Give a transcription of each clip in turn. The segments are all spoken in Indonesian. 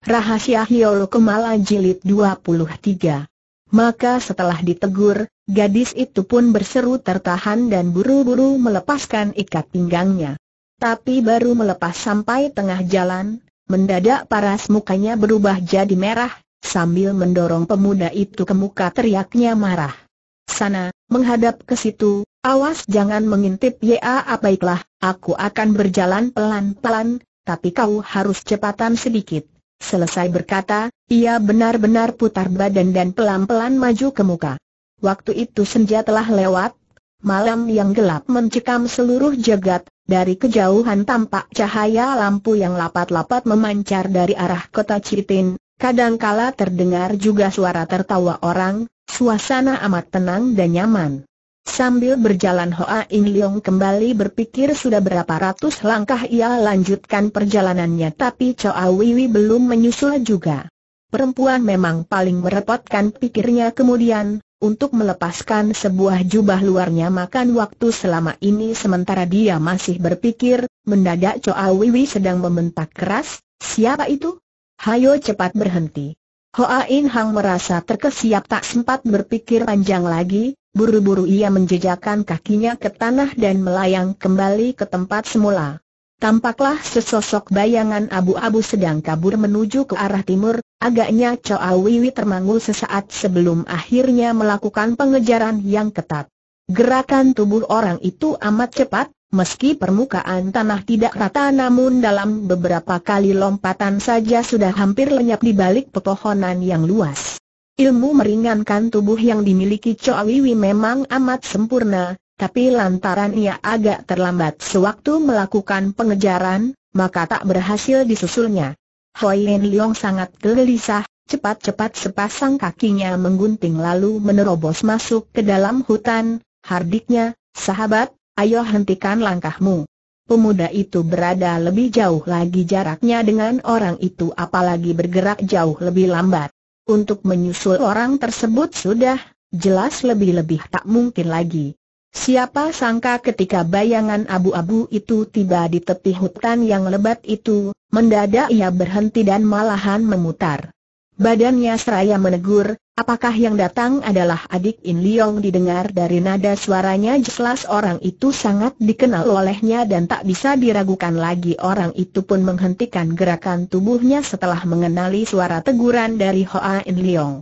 Rahasia Hiolo Kemala Jilid 23 Maka setelah ditegur, gadis itu pun berseru tertahan dan buru-buru melepaskan ikat pinggangnya. Tapi baru melepas sampai tengah jalan, mendadak paras mukanya berubah jadi merah, sambil mendorong pemuda itu ke muka teriaknya marah. Sana, menghadap ke situ, awas jangan mengintip ya baiklah, aku akan berjalan pelan-pelan, tapi kau harus cepatan sedikit. Selesai berkata, ia benar-benar putar badan dan pelan-pelan maju ke muka. Waktu itu senja telah lewat, malam yang gelap mencekam seluruh jagat, dari kejauhan tampak cahaya lampu yang lapat-lapat memancar dari arah kota Citin, kadangkala terdengar juga suara tertawa orang, suasana amat tenang dan nyaman. Sambil berjalan Hoa In Leong kembali berpikir sudah berapa ratus langkah ia lanjutkan perjalanannya tapi Choa Wiwi belum menyusul juga. Perempuan memang paling merepotkan pikirnya kemudian, untuk melepaskan sebuah jubah luarnya makan waktu selama ini sementara dia masih berpikir, mendadak Choa Wiwi sedang membentak keras, siapa itu? Hayo cepat berhenti. Hoa In Hang merasa terkesiap tak sempat berpikir panjang lagi, Buru-buru ia menjejakkan kakinya ke tanah dan melayang kembali ke tempat semula. Tampaklah sesosok bayangan abu-abu sedang kabur menuju ke arah timur, agaknya Choa Wiwi termanggul sesaat sebelum akhirnya melakukan pengejaran yang ketat. Gerakan tubuh orang itu amat cepat, meski permukaan tanah tidak rata namun dalam beberapa kali lompatan saja sudah hampir lenyap di balik pepohonan yang luas. Ilmu meringankan tubuh yang dimiliki Choa Wiwi memang amat sempurna, tapi lantaran ia agak terlambat sewaktu melakukan pengejaran, maka tak berhasil disusulnya. Hoi Yen Leong sangat gelisah, cepat-cepat sepasang kakinya menggunting lalu menerobos masuk ke dalam hutan, hardiknya, sahabat, ayo hentikan langkahmu. Pemuda itu berada lebih jauh lagi jaraknya dengan orang itu apalagi bergerak jauh lebih lambat. Untuk menyusul orang tersebut sudah, jelas lebih-lebih tak mungkin lagi. Siapa sangka ketika bayangan abu-abu itu tiba di tepi hutan yang lebat itu, mendadak ia berhenti dan malahan memutar. Badannya seraya menegur, apakah yang datang adalah adik In Leong didengar dari nada suaranya jelas orang itu sangat dikenal olehnya dan tak bisa diragukan lagi orang itu pun menghentikan gerakan tubuhnya setelah mengenali suara teguran dari Hoa In Leong.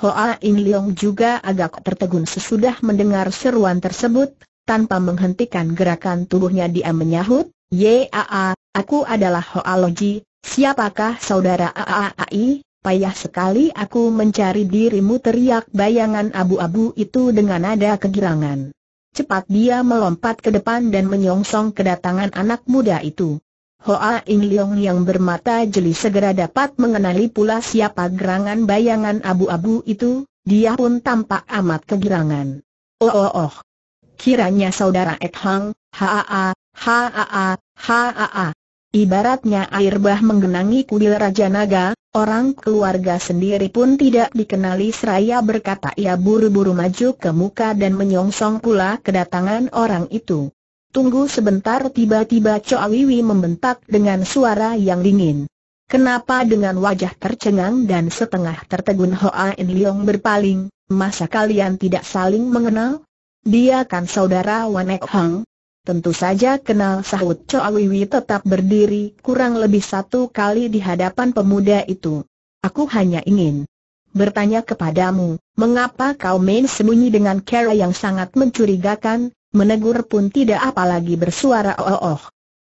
Hoa In Leong juga agak tertegun sesudah mendengar seruan tersebut, tanpa menghentikan gerakan tubuhnya dia menyahut, Yaa, aku adalah Hoa Loji, siapakah saudara Aaai? Payah sekali aku mencari dirimu teriak bayangan abu-abu itu dengan nada kegirangan. Cepat dia melompat ke depan dan menyongsong kedatangan anak muda itu. Hoa In Leong yang bermata jeli segera dapat mengenali pula siapa gerangan bayangan abu-abu itu, dia pun tampak amat kegirangan. Oh oh oh. Kiranya saudara Ek Hang, haa, haa, haa. Ibaratnya air bah menggenangi kuil Raja Naga, Orang keluarga sendiri pun tidak dikenali seraya berkata ia buru-buru maju ke muka dan menyongsong pula kedatangan orang itu. Tunggu sebentar tiba-tiba Choa Wiwi membentak dengan suara yang dingin. Kenapa dengan wajah tercengang dan setengah tertegun Hoa In Leong berpaling, masa kalian tidak saling mengenal? Dia kan saudara Wan Ek Hang, Tentu saja kenal sahut Choa Wiwi tetap berdiri kurang lebih satu kali di hadapan pemuda itu. Aku hanya ingin bertanya kepadamu, mengapa kau main sembunyi dengan cara yang sangat mencurigakan, menegur pun tidak apalagi bersuara oh oh.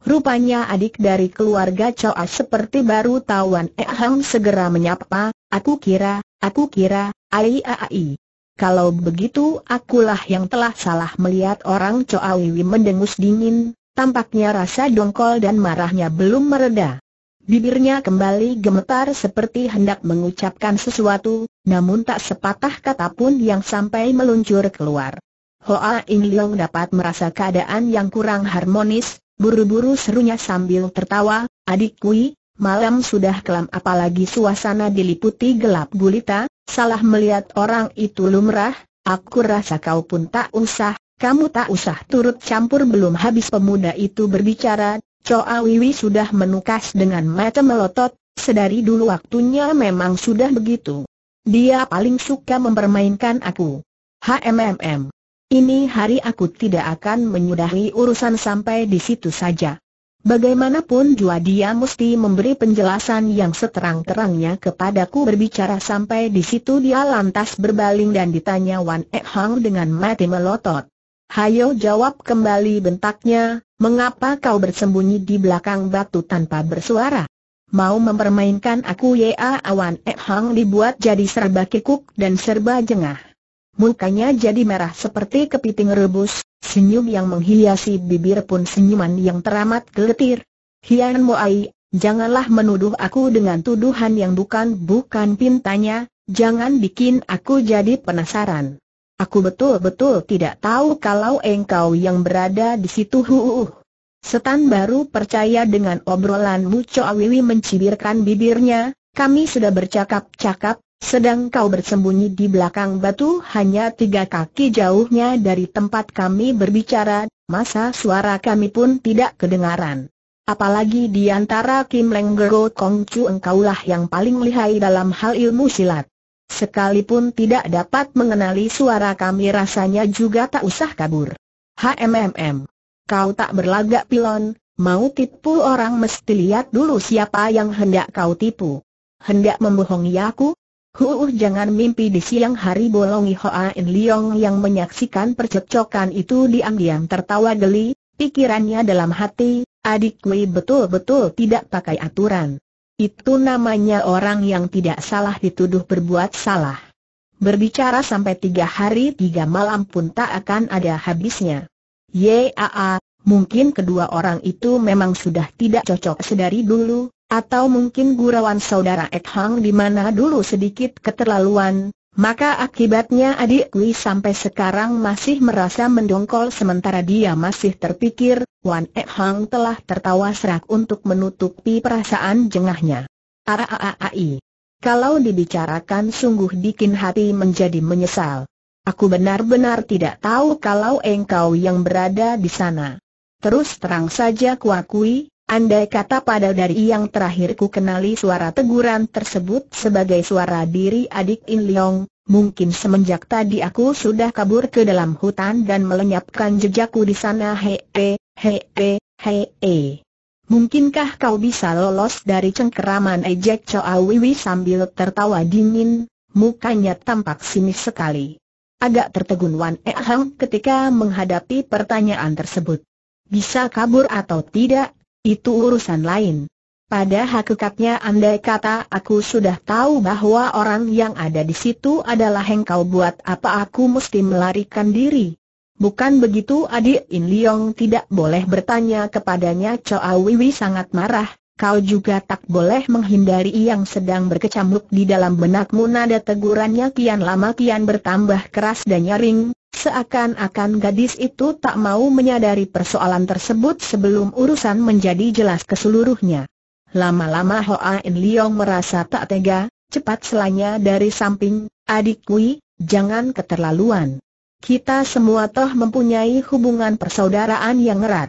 Rupanya adik dari keluarga Choa seperti baru tawan Eh Hang segera menyapa, aku kira, aku kira, ai ai. Kalau begitu akulah yang telah salah melihat orang Choa Wiwi mendengus dingin, tampaknya rasa dongkol dan marahnya belum mereda. Bibirnya kembali gemetar seperti hendak mengucapkan sesuatu, namun tak sepatah kata pun yang sampai meluncur keluar. Hoa In Leong dapat merasa keadaan yang kurang harmonis, buru-buru serunya sambil tertawa, adik Kui, malam sudah kelam apalagi suasana diliputi gelap gulita, Salah melihat orang itu lumrah, aku rasa kau pun tak usah, kamu tak usah turut campur belum habis pemuda itu berbicara, Choa Wiwi sudah menukas dengan mata melotot, sedari dulu waktunya memang sudah begitu. Dia paling suka mempermainkan aku. HMMM. Ini hari aku tidak akan menyudahi urusan sampai di situ saja. Bagaimanapun jua dia mesti memberi penjelasan yang seterang-terangnya kepadaku berbicara sampai di situ dia lantas berbaling dan ditanya Wan Ek Hang dengan mati melotot. Hayo jawab kembali bentaknya, mengapa kau bersembunyi di belakang batu tanpa bersuara? Mau mempermainkan aku ya Wan Ek Hang dibuat jadi serba kikuk dan serba jengah. Mukanya jadi merah seperti kepiting rebus, Senyum yang menghiasi bibir pun senyuman yang teramat geletir. Hian Moai, janganlah menuduh aku dengan tuduhan yang bukan-bukan pintanya, jangan bikin aku jadi penasaran. Aku betul-betul tidak tahu kalau engkau yang berada di situ hu. Setan baru percaya dengan obrolanmu Wiwi mencibirkan bibirnya, kami sudah bercakap-cakap, sedang kau bersembunyi di belakang batu hanya tiga kaki jauhnya dari tempat kami berbicara, masa suara kami pun tidak kedengaran. Apalagi di antara Kim Leng Gero Kong Chu engkaulah yang paling lihai dalam hal ilmu silat. Sekalipun tidak dapat mengenali suara kami rasanya juga tak usah kabur. HMMM. Kau tak berlagak pilon, mau tipu orang mesti lihat dulu siapa yang hendak kau tipu. Hendak membohongi aku? Jangan mimpi di siang hari bolongi Hoa In Liong yang menyaksikan percekcokan itu diam-diam tertawa geli, pikirannya dalam hati, adik Kui betul-betul tidak pakai aturan. Itu namanya orang yang tidak salah dituduh berbuat salah. Berbicara sampai tiga hari tiga malam pun tak akan ada habisnya. Yaa, mungkin kedua orang itu memang sudah tidak cocok sedari dulu, atau mungkin gurauan saudara Ek Hang di mana dulu sedikit keterlaluan, maka akibatnya adik Kui sampai sekarang masih merasa mendongkol sementara dia masih terpikir, Wan Ek Hang telah tertawa serak untuk menutupi perasaan jengahnya. Aaai. Kalau dibicarakan sungguh bikin hati menjadi menyesal. Aku benar-benar tidak tahu kalau engkau yang berada di sana. Terus terang saja kuakui, Andai kata pada dari yang terakhir ku kenali suara teguran tersebut sebagai suara diri adik In Leong, mungkin semenjak tadi aku sudah kabur ke dalam hutan dan melenyapkan jejakku di sana hee, hee, hee. Mungkinkah kau bisa lolos dari cengkeraman ejek Choa Wiwi sambil tertawa dingin, mukanya tampak sinis sekali. Agak tertegun Wan E Hang ketika menghadapi pertanyaan tersebut. Bisa kabur atau tidak, itu urusan lain. Pada hakikatnya andai kata aku sudah tahu bahwa orang yang ada di situ adalah engkau buat apa aku mesti melarikan diri. Bukan begitu adik In Liong tidak boleh bertanya kepadanya Choa Wiwi sangat marah, kau juga tak boleh menghindari yang sedang berkecamuk di dalam benakmu nada tegurannya kian lama kian bertambah keras dan nyaring, Seakan-akan gadis itu tak mau menyadari persoalan tersebut sebelum urusan menjadi jelas ke seluruhnya. Lama-lama Hoa In Liong merasa tak tega, cepat selanya dari samping, adik Kui, jangan keterlaluan. Kita semua toh mempunyai hubungan persaudaraan yang erat.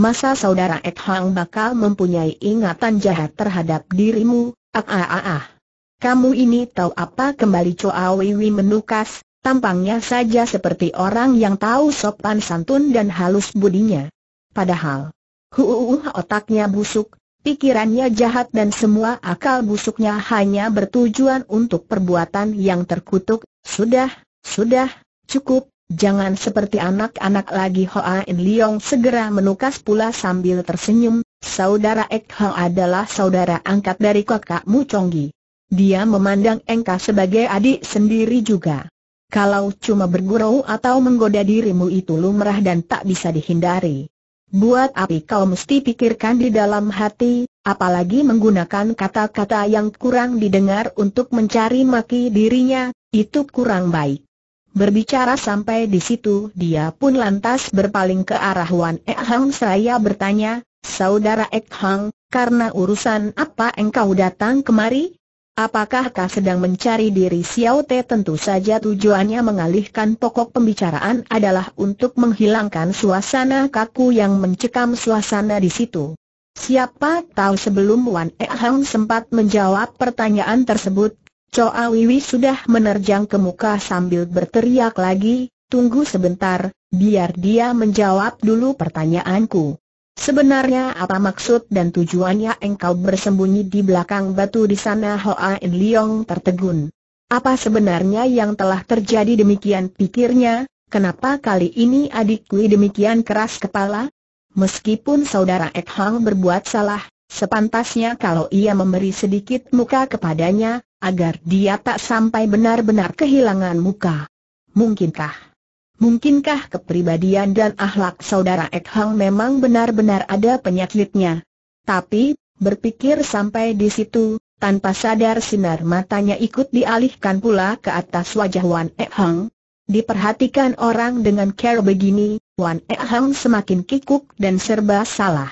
Masa saudara Ek Hang bakal mempunyai ingatan jahat terhadap dirimu, ah ah ah ah. Kamu ini tahu apa kembali Choa Wiwi menukas, Tampangnya saja seperti orang yang tahu sopan santun dan halus budinya. Padahal, huuuh otaknya busuk, pikirannya jahat dan semua akal busuknya hanya bertujuan untuk perbuatan yang terkutuk. Sudah, sudah, cukup, jangan seperti anak-anak lagi Hoa In Liong segera menukas pula sambil tersenyum, saudara Ek Hang adalah saudara angkat dari kakakmu Chonggi. Dia memandang Engka sebagai adik sendiri juga. Kalau cuma bergurau atau menggoda dirimu itu lumrah dan tak bisa dihindari. Buat api kau mesti pikirkan di dalam hati, apalagi menggunakan kata-kata yang kurang didengar untuk mencari maki dirinya, itu kurang baik. Berbicara sampai di situ, dia pun lantas berpaling ke arah Wan Ek Hang saya bertanya, Saudara Ek Hang, karena urusan apa engkau datang kemari? Apakah kau sedang mencari diri Xiao Te? Tentu saja tujuannya mengalihkan pokok pembicaraan adalah untuk menghilangkan suasana kaku yang mencekam suasana di situ. Siapa tahu sebelum Wan E Hang sempat menjawab pertanyaan tersebut, Choa Wiwi sudah menerjang ke muka sambil berteriak lagi, tunggu sebentar, biar dia menjawab dulu pertanyaanku. Sebenarnya apa maksud dan tujuannya engkau bersembunyi di belakang batu di sana Hoa In Leong tertegun. Apa sebenarnya yang telah terjadi demikian pikirnya, kenapa kali ini adikku demikian keras kepala? Meskipun saudara Ek Hang berbuat salah, sepantasnya kalau ia memberi sedikit muka kepadanya, agar dia tak sampai benar-benar kehilangan muka. Mungkinkah? Mungkinkah kepribadian dan akhlak saudara Ek Hang memang benar-benar ada penyakitnya? Tapi, berpikir sampai di situ, tanpa sadar sinar matanya ikut dialihkan pula ke atas wajah Wan Ek Hang, Diperhatikan orang dengan care begini, Wan E Hang semakin kikuk dan serba salah.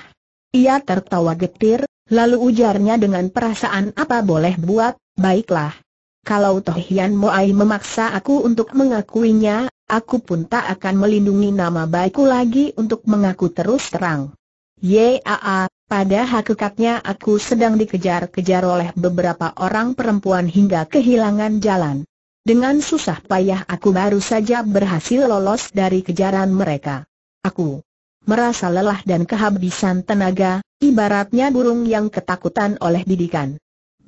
Ia tertawa getir, lalu ujarnya dengan perasaan apa boleh buat, baiklah. Kalau Toh Hian Moai memaksa aku untuk mengakuinya, aku pun tak akan melindungi nama baikku lagi untuk mengaku terus terang. Yaa, pada hakikatnya aku sedang dikejar-kejar oleh beberapa orang perempuan hingga kehilangan jalan. Dengan susah payah aku baru saja berhasil lolos dari kejaran mereka. Aku merasa lelah dan kehabisan tenaga, ibaratnya burung yang ketakutan oleh didikan.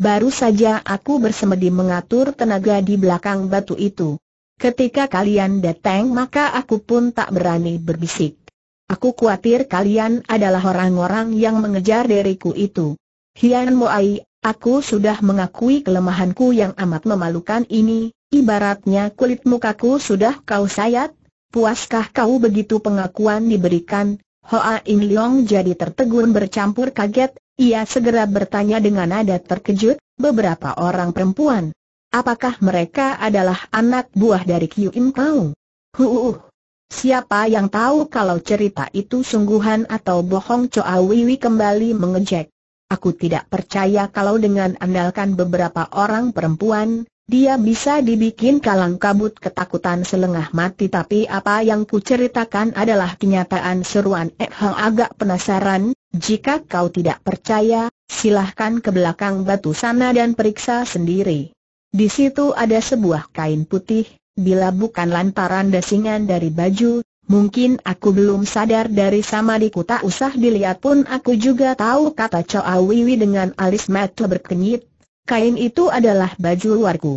Baru saja aku bersemedi mengatur tenaga di belakang batu itu. Ketika kalian datang maka aku pun tak berani berbisik. Aku khawatir kalian adalah orang-orang yang mengejar diriku itu. Hian Moai, aku sudah mengakui kelemahanku yang amat memalukan ini, Ibaratnya kulit mukaku sudah kau sayat, puaskah kau begitu pengakuan diberikan? Hoa In Leong jadi tertegun bercampur kaget, ia segera bertanya dengan nada terkejut, beberapa orang perempuan. Apakah mereka adalah anak buah dari Kiu Im Kau? Huuuh! Siapa yang tahu kalau cerita itu sungguhan atau bohong Choa Wiwi kembali mengejek. Aku tidak percaya kalau dengan andalkan beberapa orang perempuan, dia bisa dibikin kalang kabut ketakutan selengah mati tapi apa yang ku ceritakan adalah kenyataan seruan. Ek Hang agak penasaran, jika kau tidak percaya, silahkan ke belakang batu sana dan periksa sendiri. Di situ ada sebuah kain putih, bila bukan lantaran desingan dari baju, mungkin aku belum sadar dari sama di tak usah dilihat pun aku juga tahu kata Chow Wiwi dengan alis mata berkenyit, Kain itu adalah baju luarku.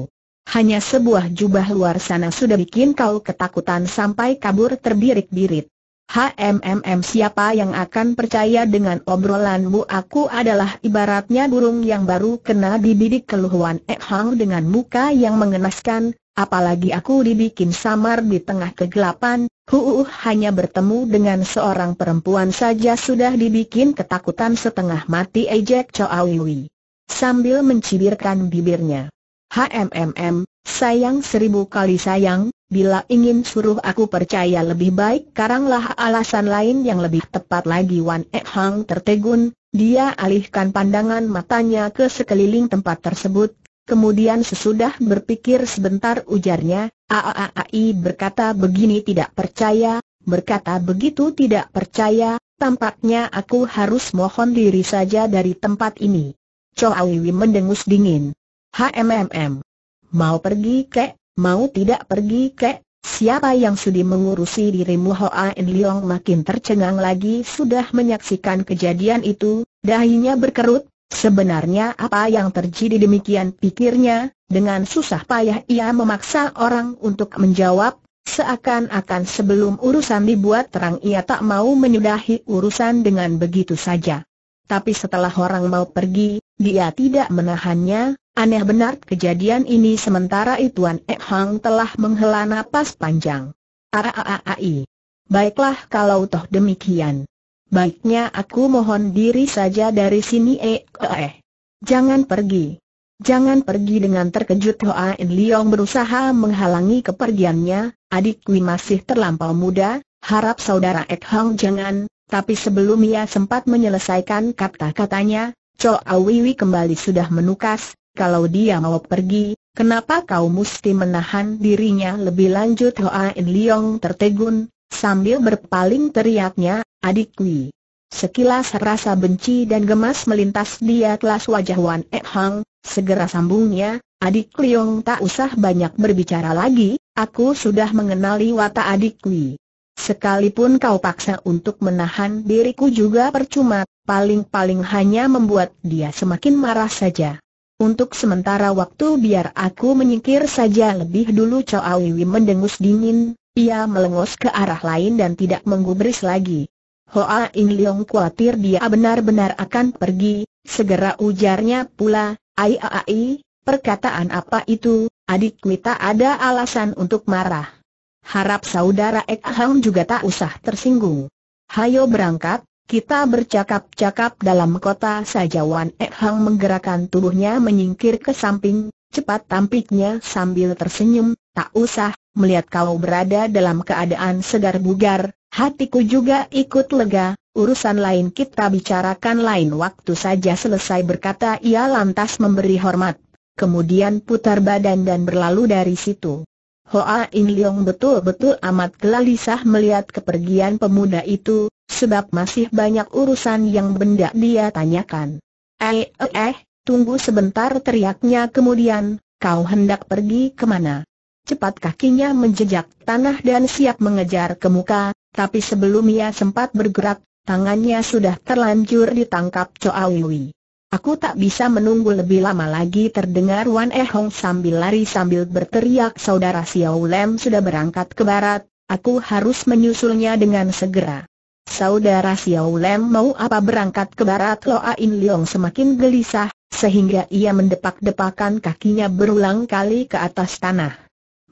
Hanya sebuah jubah luar sana sudah bikin kau ketakutan sampai kabur terbirit-birit. HMMM siapa yang akan percaya dengan obrolanmu aku adalah ibaratnya burung yang baru kena dibidik keluhuan Ek Hang dengan muka yang mengenaskan, apalagi aku dibikin samar di tengah kegelapan, huu hanya bertemu dengan seorang perempuan saja sudah dibikin ketakutan setengah mati ejek Choawiwi sambil mencibirkan bibirnya. HMMM, sayang seribu kali sayang, bila ingin suruh aku percaya lebih baik karanglah alasan lain yang lebih tepat lagi Wan Ek Hang tertegun, dia alihkan pandangan matanya ke sekeliling tempat tersebut, kemudian sesudah berpikir sebentar ujarnya, Aaai berkata begini tidak percaya, berkata begitu tidak percaya, tampaknya aku harus mohon diri saja dari tempat ini. Chow Wiwi mendengus dingin. HMMM. Mau pergi kek, mau tidak pergi kek, siapa yang sudi mengurusi dirimu? Hoa In Leong makin tercengang lagi sudah menyaksikan kejadian itu, dahinya berkerut, sebenarnya apa yang terjadi demikian? Pikirnya, dengan susah payah ia memaksa orang untuk menjawab, seakan-akan sebelum urusan dibuat terang ia tak mau menyudahi urusan dengan begitu saja. Tapi setelah orang mau pergi, dia tidak menahannya, aneh benar kejadian ini sementara Ituan Ek Hang telah menghela napas panjang. Aaai. Baiklah kalau toh demikian. Baiknya aku mohon diri saja dari sini eh, eh. Jangan pergi. Jangan pergi dengan terkejut Hoa In Leong berusaha menghalangi kepergiannya, adikku masih terlampau muda, harap saudara Ek Hang jangan, tapi sebelum ia sempat menyelesaikan kata-katanya, Cho Awiwi kembali sudah menukas, kalau dia mau pergi, kenapa kau mesti menahan dirinya lebih lanjut Hoa In Leong tertegun, sambil berpaling teriaknya, adik Kui. Sekilas rasa benci dan gemas melintas di kelas wajah Wan Ek Hang, segera sambungnya, adik Kliong tak usah banyak berbicara lagi, aku sudah mengenali watak adik Kui. Sekalipun kau paksa untuk menahan diriku juga percuma, paling-paling hanya membuat dia semakin marah saja. Untuk sementara waktu biar aku menyingkir saja lebih dulu Chow Awiwi mendengus dingin, ia melengos ke arah lain dan tidak menggubris lagi. Hoa In Leong khawatir dia benar-benar akan pergi, segera ujarnya pula, ai ai perkataan apa itu, adik kita ada alasan untuk marah. Harap saudara Ek Hang juga tak usah tersinggung. Hayo berangkat, kita bercakap-cakap dalam kota saja Wan Ek Hang menggerakkan tubuhnya menyingkir ke samping, cepat tampiknya sambil tersenyum, tak usah, melihat kau berada dalam keadaan segar bugar, Hatiku juga ikut lega, urusan lain kita bicarakan lain waktu saja selesai berkata ia lantas memberi hormat. Kemudian putar badan dan berlalu dari situ. Hoa In Leong betul-betul amat gelisah melihat kepergian pemuda itu, sebab masih banyak urusan yang benda dia tanyakan. Eh, eh, eh, tunggu sebentar teriaknya kemudian, kau hendak pergi ke mana? Cepat kakinya menjejak tanah dan siap mengejar ke muka, tapi sebelum ia sempat bergerak, tangannya sudah terlanjur ditangkap Choa Wiwi. Aku tak bisa menunggu lebih lama lagi terdengar Wan Eh Hong sambil lari sambil berteriak saudara Xiao Lem sudah berangkat ke barat, aku harus menyusulnya dengan segera. Saudara Xiao Lem mau apa berangkat ke barat Loa In Leong semakin gelisah, sehingga ia mendepak-depakan kakinya berulang kali ke atas tanah.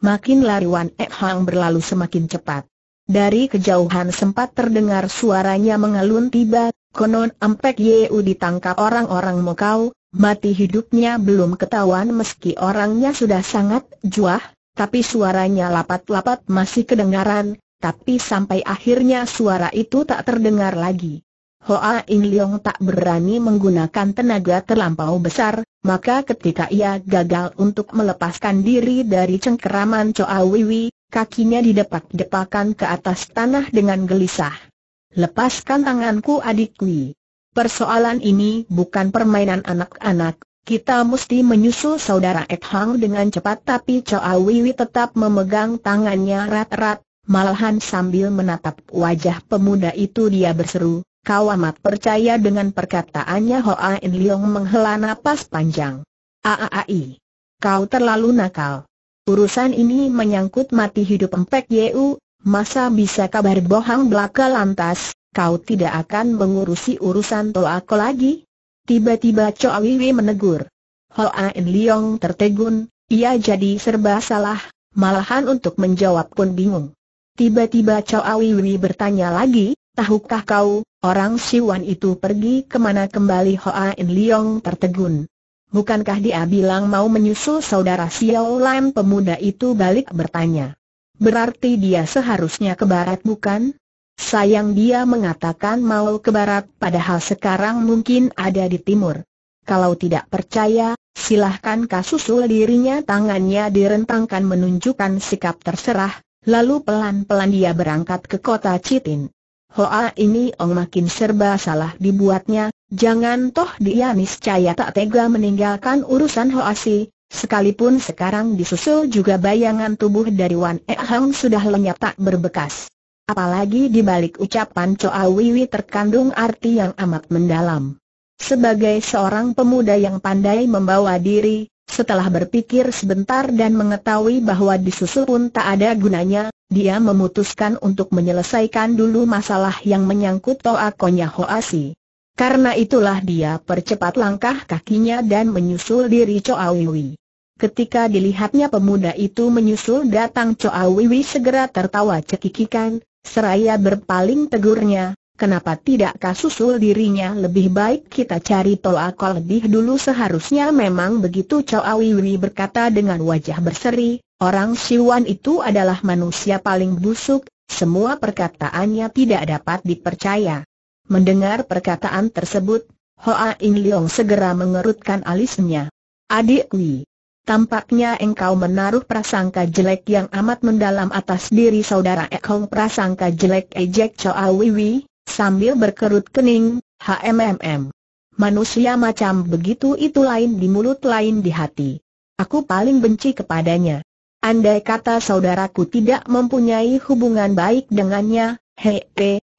Makin lari Wan Eh Hong berlalu semakin cepat. Dari kejauhan sempat terdengar suaranya mengalun tiba, konon Ampek Yeu ditangkap orang-orang Mokau, mati hidupnya belum ketahuan meski orangnya sudah sangat juah, tapi suaranya lapat-lapat masih kedengaran, tapi sampai akhirnya suara itu tak terdengar lagi. Hoa In Leong tak berani menggunakan tenaga terlampau besar, maka ketika ia gagal untuk melepaskan diri dari cengkeraman Choa Wiwi, kakinya didepak-depakan ke atas tanah dengan gelisah. Lepaskan tanganku adik Kui. Persoalan ini bukan permainan anak-anak, kita mesti menyusul saudara Ek Hang dengan cepat tapi Choa Wiwi tetap memegang tangannya rat-rat, malahan sambil menatap wajah pemuda itu dia berseru, kau amat percaya dengan perkataannya Hoa In Leong menghela napas panjang. Aaai. Kau terlalu nakal. Urusan ini menyangkut mati hidup Empek Yeu, masa bisa kabar bohong belaka lantas, kau tidak akan mengurusi urusan Toako lagi? Tiba-tiba Choa Wiwi menegur. Hoa En Liong tertegun, ia jadi serba salah, malahan untuk menjawab pun bingung. Tiba-tiba Choa Wiwi bertanya lagi, tahukah kau, orang Siwan itu pergi ke mana kembali Hoa En Liong tertegun. Bukankah dia bilang mau menyusul saudara Xiao Lam pemuda itu balik bertanya. Berarti dia seharusnya ke barat bukan? Sayang dia mengatakan mau ke barat padahal sekarang mungkin ada di timur. Kalau tidak percaya, silahkan kasusul dirinya tangannya direntangkan menunjukkan sikap terserah, lalu pelan-pelan dia berangkat ke kota Citin. Hoa ini ong makin serba salah dibuatnya, jangan toh dia niscaya tak tega meninggalkan urusan Hoa Si, sekalipun sekarang disusul juga bayangan tubuh dari Wan E Hang sudah lenyap tak berbekas. Apalagi di balik ucapan Choa Wiwi terkandung arti yang amat mendalam. Sebagai seorang pemuda yang pandai membawa diri, setelah berpikir sebentar dan mengetahui bahwa disusul pun tak ada gunanya, dia memutuskan untuk menyelesaikan dulu masalah yang menyangkut Toakonya Hoasi. Karena itulah dia percepat langkah kakinya dan menyusul diri Choa Wiwi. Ketika dilihatnya pemuda itu menyusul datang Choa Wiwi segera tertawa cekikikan, seraya berpaling tegurnya, kenapa tidak kasusul dirinya lebih baik kita cari Toako lebih dulu seharusnya memang begitu Choa Wiwi berkata dengan wajah berseri, Orang Siwan itu adalah manusia paling busuk, semua perkataannya tidak dapat dipercaya. Mendengar perkataan tersebut, Hoa In Leong segera mengerutkan alisnya. Adik Wi, tampaknya engkau menaruh prasangka jelek yang amat mendalam atas diri saudara Ekong prasangka jelek ejek Choa Wiwi, sambil berkerut kening, HMMM. Manusia macam begitu itu lain di mulut lain di hati. Aku paling benci kepadanya. Andai kata saudaraku tidak mempunyai hubungan baik dengannya, hei,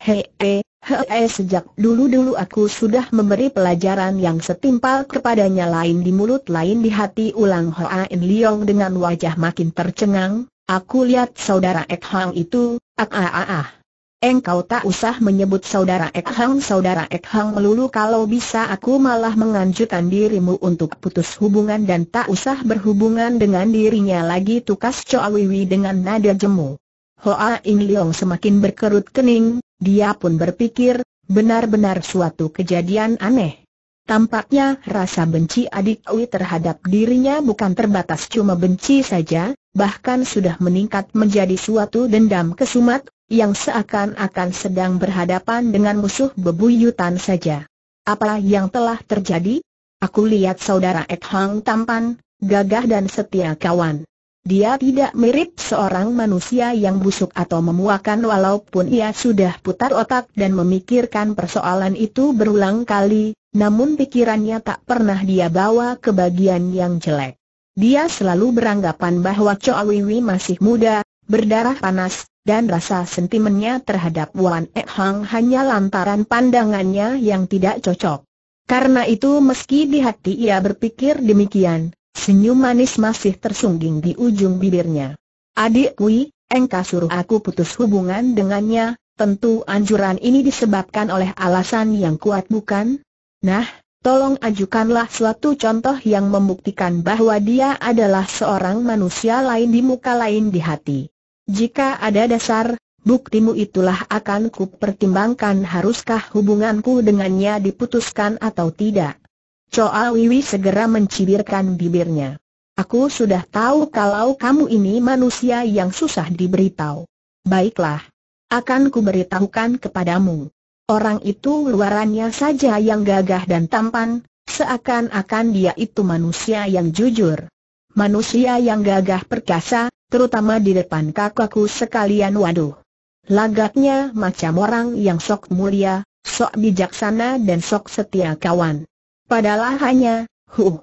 hei, Hei sejak dulu-dulu aku sudah memberi pelajaran yang setimpal kepadanya lain di mulut lain di hati ulang Hoa In Leong dengan wajah makin tercengang, aku lihat saudara Ek Hang itu, ah ah ah ah. Engkau tak usah menyebut saudara Ek Hang saudara Ek Hang melulu kalau bisa aku malah menganjurkan dirimu untuk putus hubungan dan tak usah berhubungan dengan dirinya lagi tukas Choa Wiwi dengan nada jemu. Hoa In Leong semakin berkerut kening, dia pun berpikir, benar-benar suatu kejadian aneh. Tampaknya rasa benci adik Ui terhadap dirinya bukan terbatas cuma benci saja, bahkan sudah meningkat menjadi suatu dendam kesumat, yang seakan-akan sedang berhadapan dengan musuh bebuyutan saja. Apa yang telah terjadi? Aku lihat saudara Ek Hang tampan, gagah dan setia kawan. Dia tidak mirip seorang manusia yang busuk atau memuakan walaupun ia sudah putar otak dan memikirkan persoalan itu berulang kali, namun pikirannya tak pernah dia bawa ke bagian yang jelek. Dia selalu beranggapan bahwa Choa Wiwi masih muda, berdarah panas, dan rasa sentimennya terhadap Wan Ek Hang hanya lantaran pandangannya yang tidak cocok. Karena itu meski di hati ia berpikir demikian, Senyum manis masih tersungging di ujung bibirnya. Adik Kui, engkau suruh aku putus hubungan dengannya, tentu anjuran ini disebabkan oleh alasan yang kuat bukan? Nah, tolong ajukanlah suatu contoh yang membuktikan bahwa dia adalah seorang manusia lain di muka lain di hati. Jika ada dasar, buktimu itulah akan ku pertimbangkan haruskah hubunganku dengannya diputuskan atau tidak. Choa Wiwi segera mencibirkan bibirnya. Aku sudah tahu kalau kamu ini manusia yang susah diberitahu. Baiklah. Akan kuberitahukan kepadamu. Orang itu luarannya saja yang gagah dan tampan, seakan-akan dia itu manusia yang jujur. Manusia yang gagah perkasa, terutama di depan kakakku sekalian waduh. Lagaknya macam orang yang sok mulia, sok bijaksana dan sok setia kawan. Padahal hanya, huh.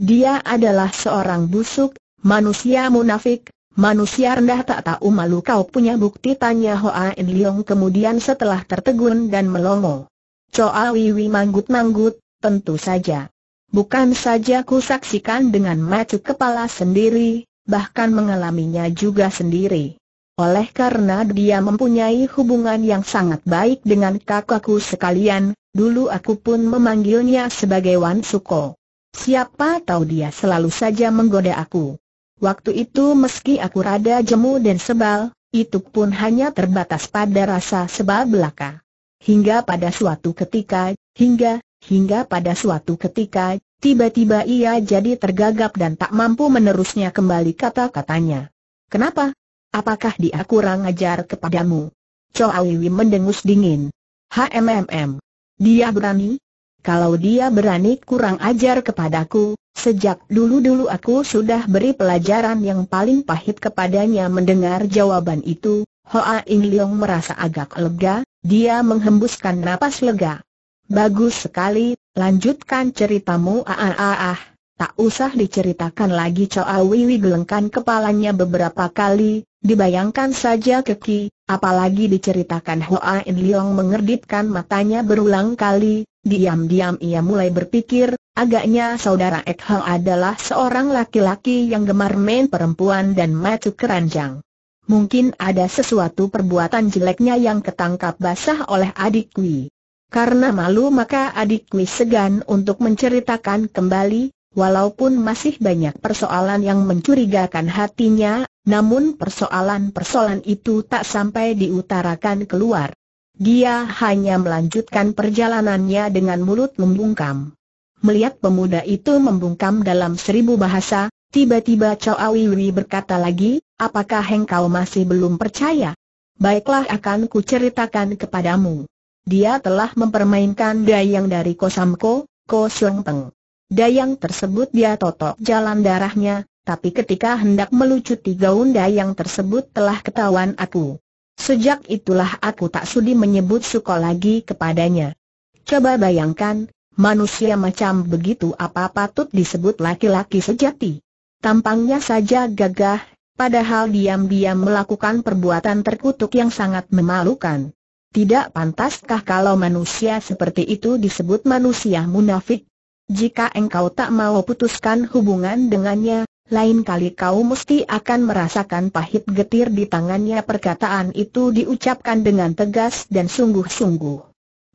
Dia adalah seorang busuk, manusia munafik, manusia rendah tak tahu malu kau punya bukti tanya Hoa In Leong kemudian setelah tertegun dan melongo. Choa Wiwi manggut-manggut, tentu saja. Bukan saja ku saksikan dengan mata kepala sendiri, bahkan mengalaminya juga sendiri. Oleh karena dia mempunyai hubungan yang sangat baik dengan kakakku sekalian, Dulu aku pun memanggilnya sebagai Wan Suko. Siapa tahu dia selalu saja menggoda aku. Waktu itu meski aku rada jemu dan sebal, itu pun hanya terbatas pada rasa sebal belaka. Hingga pada suatu ketika, hingga, hingga pada suatu ketika, tiba-tiba ia jadi tergagap dan tak mampu menerusnya kembali kata-katanya. Kenapa? Apakah dia kurang ajar kepadamu? Chow Wiwi mendengus dingin. HMMM. Dia berani? Kalau dia berani kurang ajar kepadaku, sejak dulu-dulu aku sudah beri pelajaran yang paling pahit kepadanya mendengar jawaban itu, Hoa In Leong merasa agak lega, dia menghembuskan napas lega. Bagus sekali, lanjutkan ceritamu ah ah ah. Tak usah diceritakan lagi Choa Wiwi gelengkan kepalanya beberapa kali, dibayangkan saja keki, apalagi diceritakan Hoa In Leong mengerdipkan matanya berulang kali, diam-diam ia mulai berpikir, agaknya saudara Ek Hang adalah seorang laki-laki yang gemar main perempuan dan matu keranjang. Mungkin ada sesuatu perbuatan jeleknya yang ketangkap basah oleh adik Kui. Karena malu maka adik Kui segan untuk menceritakan kembali, Walaupun masih banyak persoalan yang mencurigakan hatinya, namun persoalan-persoalan itu tak sampai diutarakan keluar. Dia hanya melanjutkan perjalanannya dengan mulut membungkam. Melihat pemuda itu membungkam dalam seribu bahasa, tiba-tiba Chow Awiwi berkata lagi, apakah engkau masih belum percaya? Baiklah akan kuceritakan kepadamu. Dia telah mempermainkan dayang dari Kosamko, Ko. Dayang tersebut dia totok jalan darahnya, tapi ketika hendak melucuti gaun dayang tersebut telah ketahuan aku. Sejak itulah aku tak sudi menyebut suko lagi kepadanya. Coba bayangkan, manusia macam begitu apa patut disebut laki-laki sejati. Tampangnya saja gagah, padahal diam-diam melakukan perbuatan terkutuk yang sangat memalukan. Tidak pantaskah kalau manusia seperti itu disebut manusia munafik? Jika engkau tak mau putuskan hubungan dengannya, lain kali kau mesti akan merasakan pahit getir di tangannya perkataan itu diucapkan dengan tegas dan sungguh-sungguh.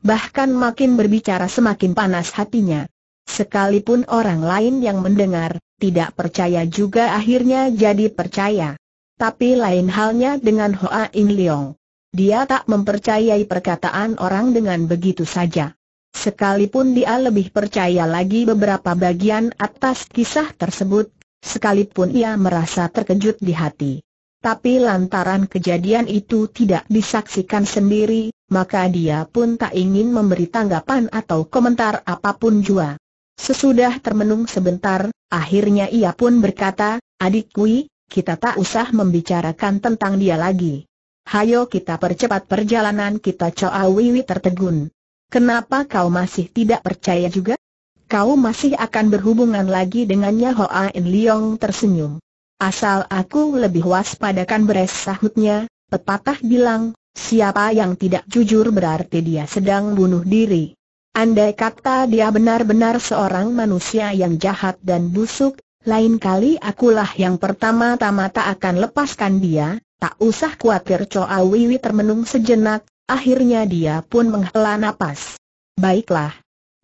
Bahkan makin berbicara semakin panas hatinya. Sekalipun orang lain yang mendengar, tidak percaya juga akhirnya jadi percaya. Tapi lain halnya dengan Hoa In Leong. Dia tak mempercayai perkataan orang dengan begitu saja. Sekalipun dia lebih percaya lagi beberapa bagian atas kisah tersebut, sekalipun ia merasa terkejut di hati. Tapi lantaran kejadian itu tidak disaksikan sendiri, maka dia pun tak ingin memberi tanggapan atau komentar apa pun jua. Sesudah termenung sebentar, akhirnya ia pun berkata, Adik Kui, kita tak usah membicarakan tentang dia lagi. Hayo kita percepat perjalanan kita Choa Wiwi tertegun. Kenapa kau masih tidak percaya juga? Kau masih akan berhubungan lagi dengannya Hoa In Leong tersenyum. Asal aku lebih waspadakan beres sahutnya, pepatah bilang, siapa yang tidak jujur berarti dia sedang bunuh diri. Andai kata dia benar-benar seorang manusia yang jahat dan busuk, lain kali akulah yang pertama-tama tak akan lepaskan dia, tak usah khawatir Choa Wiwi termenung sejenak, akhirnya dia pun menghela napas. Baiklah,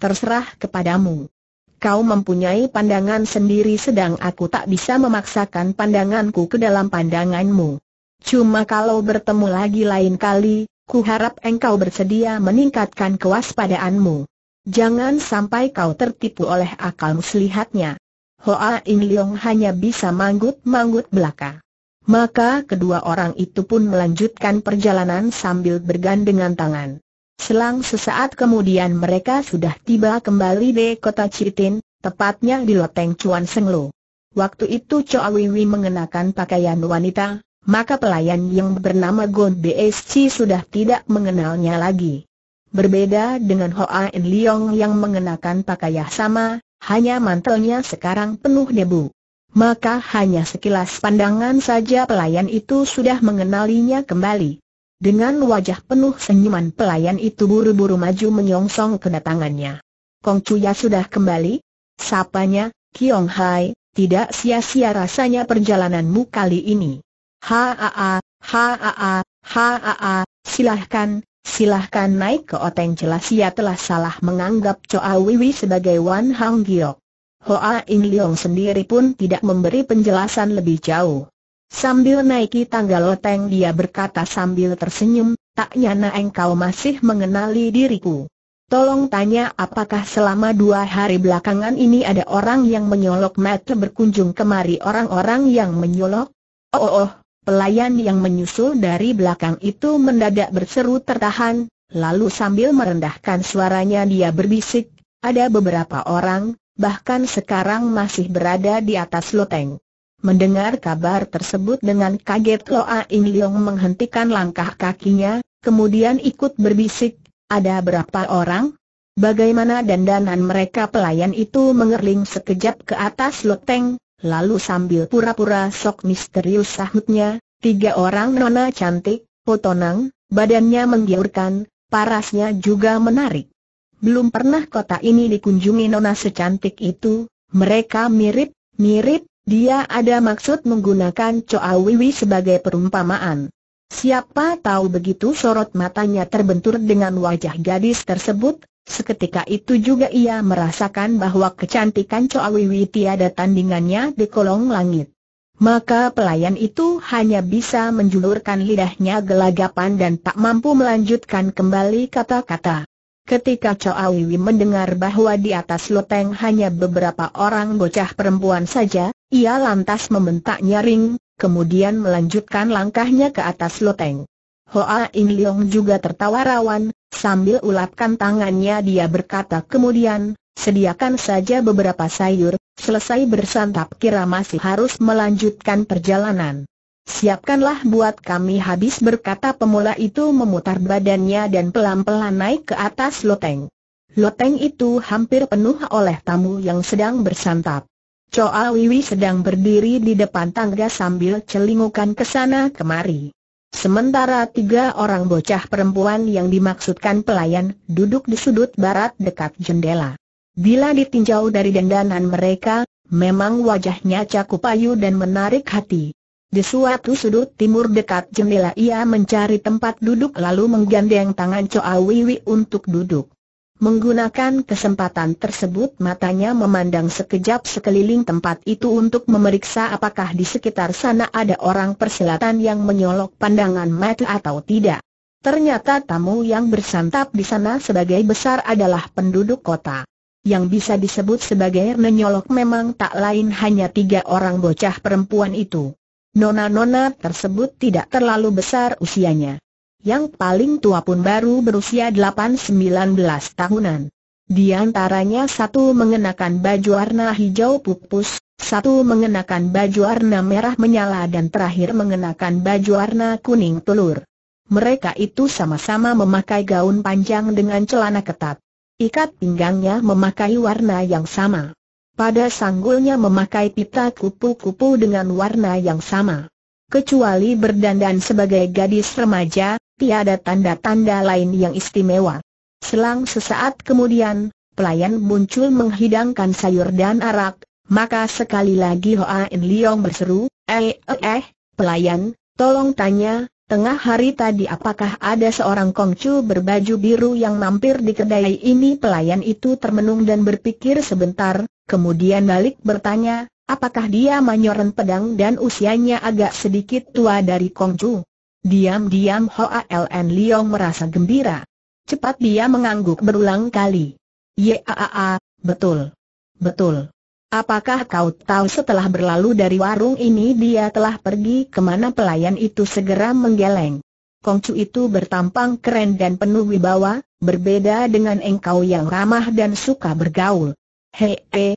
terserah kepadamu. Kau mempunyai pandangan sendiri sedang aku tak bisa memaksakan pandanganku ke dalam pandanganmu. Cuma kalau bertemu lagi lain kali, ku harap engkau bersedia meningkatkan kewaspadaanmu. Jangan sampai kau tertipu oleh akal muslihatnya. Hoa In Leong hanya bisa manggut-manggut belaka. Maka kedua orang itu pun melanjutkan perjalanan sambil bergandengan tangan. Selang sesaat kemudian mereka sudah tiba kembali di kota Citin, tepatnya di loteng Cuan Senglo. Waktu itu Choa Wiwi mengenakan pakaian wanita, maka pelayan yang bernama Gon BSC sudah tidak mengenalnya lagi. Berbeda dengan Hoa In Leong yang mengenakan pakaian sama, hanya mantelnya sekarang penuh debu. Maka hanya sekilas pandangan saja pelayan itu sudah mengenalinya kembali. Dengan wajah penuh senyuman pelayan itu buru-buru maju menyongsong kedatangannya. Kong Chuya sudah kembali? Sapanya, Kiong Hai, tidak sia-sia rasanya perjalananmu kali ini. Ha-a-a, ha-a-a, ha-a-a, silahkan, silahkan naik ke oteng jelas ia telah salah menganggap Choa Wiwi sebagai Wan Hang Giok. Hoa In Leong sendiri pun tidak memberi penjelasan lebih jauh. Sambil naiki tangga loteng dia berkata sambil tersenyum, tak nyana engkau masih mengenali diriku. Tolong tanya apakah selama dua hari belakangan ini ada orang yang menyolok mata berkunjung kemari orang-orang yang menyolok? Oh, oh, oh, pelayan yang menyusul dari belakang itu mendadak berseru tertahan, lalu sambil merendahkan suaranya dia berbisik, ada beberapa orang, bahkan sekarang masih berada di atas loteng. Mendengar kabar tersebut dengan kaget Loa In Leong menghentikan langkah kakinya, kemudian ikut berbisik, ada berapa orang? Bagaimana dandanan mereka pelayan itu mengerling sekejap ke atas loteng, lalu sambil pura-pura sok misterius sahutnya, tiga orang nona cantik, potonang, badannya menggiurkan, parasnya juga menarik. Belum pernah kota ini dikunjungi nona secantik itu, mereka mirip, mirip, dia ada maksud menggunakan Choa Wiwi sebagai perumpamaan. Siapa tahu begitu sorot matanya terbentur dengan wajah gadis tersebut, seketika itu juga ia merasakan bahwa kecantikan Choa Wiwi tiada tandingannya di kolong langit. Maka pelayan itu hanya bisa menjulurkan lidahnya gelagapan dan tak mampu melanjutkan kembali kata-kata. Ketika Choa Wiwi mendengar bahwa di atas loteng hanya beberapa orang bocah perempuan saja, ia lantas membentak nyaring, kemudian melanjutkan langkahnya ke atas loteng. Hoa In Leong juga tertawa rawan, sambil ulapkan tangannya dia berkata kemudian, sediakan saja beberapa sayur, selesai bersantap kira masih harus melanjutkan perjalanan. Siapkanlah buat kami habis berkata pemula itu memutar badannya dan pelan-pelan naik ke atas loteng. Loteng itu hampir penuh oleh tamu yang sedang bersantap. Choa Wiwi sedang berdiri di depan tangga sambil celingukan ke sana kemari. Sementara tiga orang bocah perempuan yang dimaksudkan pelayan duduk di sudut barat dekat jendela. Bila ditinjau dari dandanan mereka, memang wajahnya cakup ayu dan menarik hati. Di suatu sudut timur dekat jendela ia mencari tempat duduk lalu menggandeng tangan Choa Wiwi untuk duduk. Menggunakan kesempatan tersebut matanya memandang sekejap sekeliling tempat itu untuk memeriksa apakah di sekitar sana ada orang persilatan yang menyolok pandangan mata atau tidak. Ternyata tamu yang bersantap di sana sebagai besar adalah penduduk kota. Yang bisa disebut sebagai menyolok memang tak lain hanya tiga orang bocah perempuan itu. Nona-nona tersebut tidak terlalu besar usianya. Yang paling tua pun baru berusia 8-19 tahunan. Di antaranya satu mengenakan baju warna hijau pupus, satu mengenakan baju warna merah menyala dan terakhir mengenakan baju warna kuning telur. Mereka itu sama-sama memakai gaun panjang dengan celana ketat. Ikat pinggangnya memakai warna yang sama. Pada sanggulnya memakai pita kupu-kupu dengan warna yang sama. Kecuali berdandan sebagai gadis remaja, tiada tanda-tanda lain yang istimewa. Selang sesaat kemudian, pelayan muncul menghidangkan sayur dan arak, maka sekali lagi Hoa In Leong berseru, eh eh eh, pelayan, tolong tanya, tengah hari tadi apakah ada seorang kongcu berbaju biru yang mampir di kedai ini pelayan itu termenung dan berpikir sebentar, Kemudian balik bertanya, apakah dia manyoran pedang dan usianya agak sedikit tua dari Kongcu? Diam-diam Hoa Ln Liong merasa gembira. Cepat dia mengangguk berulang kali. Yaa, betul. Betul. Apakah kau tahu setelah berlalu dari warung ini dia telah pergi ke mana pelayan itu segera menggeleng. Kongcu itu bertampang keren dan penuh wibawa, berbeda dengan engkau yang ramah dan suka bergaul. Hei, hei,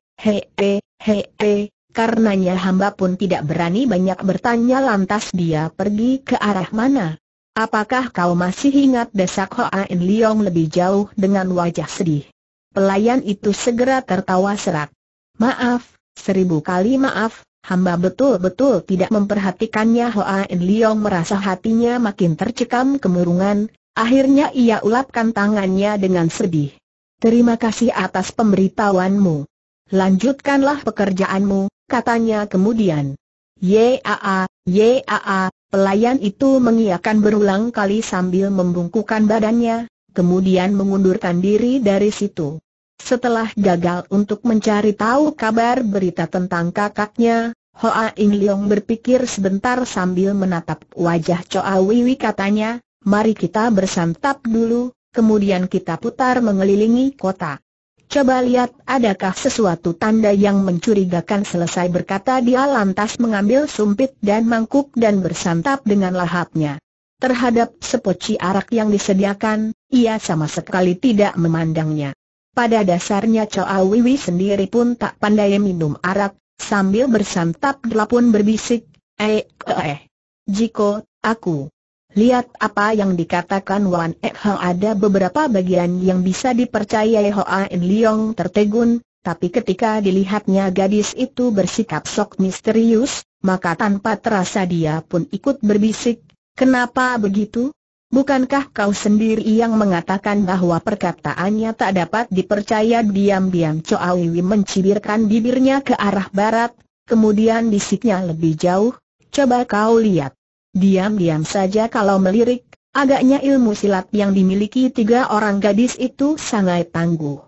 hei, karenanya hamba pun tidak berani banyak bertanya lantas dia pergi ke arah mana. Apakah kau masih ingat desak Hoa In Leong lebih jauh dengan wajah sedih? Pelayan itu segera tertawa serak. Maaf, seribu kali maaf, hamba betul-betul tidak memperhatikannya Hoa In Leong merasa hatinya makin tercekam kemurungan, akhirnya ia ulapkan tangannya dengan sedih. Terima kasih atas pemberitahuanmu. Lanjutkanlah pekerjaanmu, katanya kemudian. Yaa, yaa, pelayan itu mengiyakan berulang kali sambil membungkukkan badannya, kemudian mengundurkan diri dari situ. Setelah gagal untuk mencari tahu kabar berita tentang kakaknya, Hoa Ing Leong berpikir sebentar sambil menatap wajah Choa Wiwi katanya, mari kita bersantap dulu, kemudian kita putar mengelilingi kota. Coba lihat adakah sesuatu tanda yang mencurigakan selesai berkata dia lantas mengambil sumpit dan mangkuk dan bersantap dengan lahapnya. Terhadap sepoci arak yang disediakan, ia sama sekali tidak memandangnya. Pada dasarnya Choa Wiwi sendiri pun tak pandai minum arak, sambil bersantap pun berbisik, eh, eh, eh. Jiko, aku, Lihat apa yang dikatakan Wan Ek Hang ada beberapa bagian yang bisa dipercayai Hoa In Leong tertegun, tapi ketika dilihatnya gadis itu bersikap sok misterius, maka tanpa terasa dia pun ikut berbisik, kenapa begitu? Bukankah kau sendiri yang mengatakan bahwa perkataannya tak dapat dipercaya diam-diam Choa Wiwi mencibirkan bibirnya ke arah barat, kemudian bisiknya lebih jauh, coba kau lihat. Diam-diam saja kalau melirik, agaknya ilmu silat yang dimiliki tiga orang gadis itu sangat tangguh.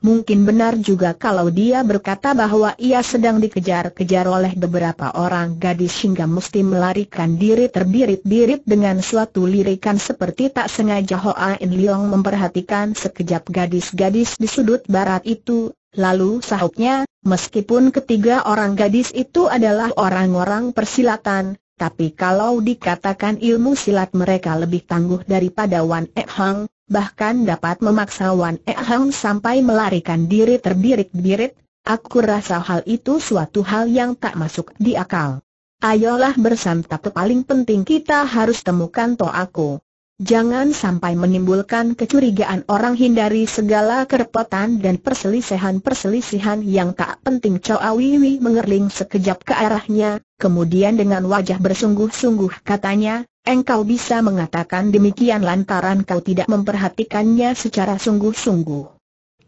Mungkin benar juga kalau dia berkata bahwa ia sedang dikejar-kejar oleh beberapa orang gadis hingga mesti melarikan diri terbirit-birit dengan suatu lirikan seperti tak sengaja Hoa In Leong memperhatikan sekejap gadis-gadis di sudut barat itu, lalu sahutnya, meskipun ketiga orang gadis itu adalah orang-orang persilatan, tapi kalau dikatakan ilmu silat mereka lebih tangguh daripada Wan Ek Hang, bahkan dapat memaksa Wan Ek Hang sampai melarikan diri terbirit-birit, aku rasa hal itu suatu hal yang tak masuk di akal. Ayolah bersantap paling penting kita harus temukan To aku. Jangan sampai menimbulkan kecurigaan orang hindari segala kerepotan dan perselisihan-perselisihan yang tak penting Chow Wiwi mengerling sekejap ke arahnya, kemudian dengan wajah bersungguh-sungguh katanya, engkau bisa mengatakan demikian lantaran kau tidak memperhatikannya secara sungguh-sungguh.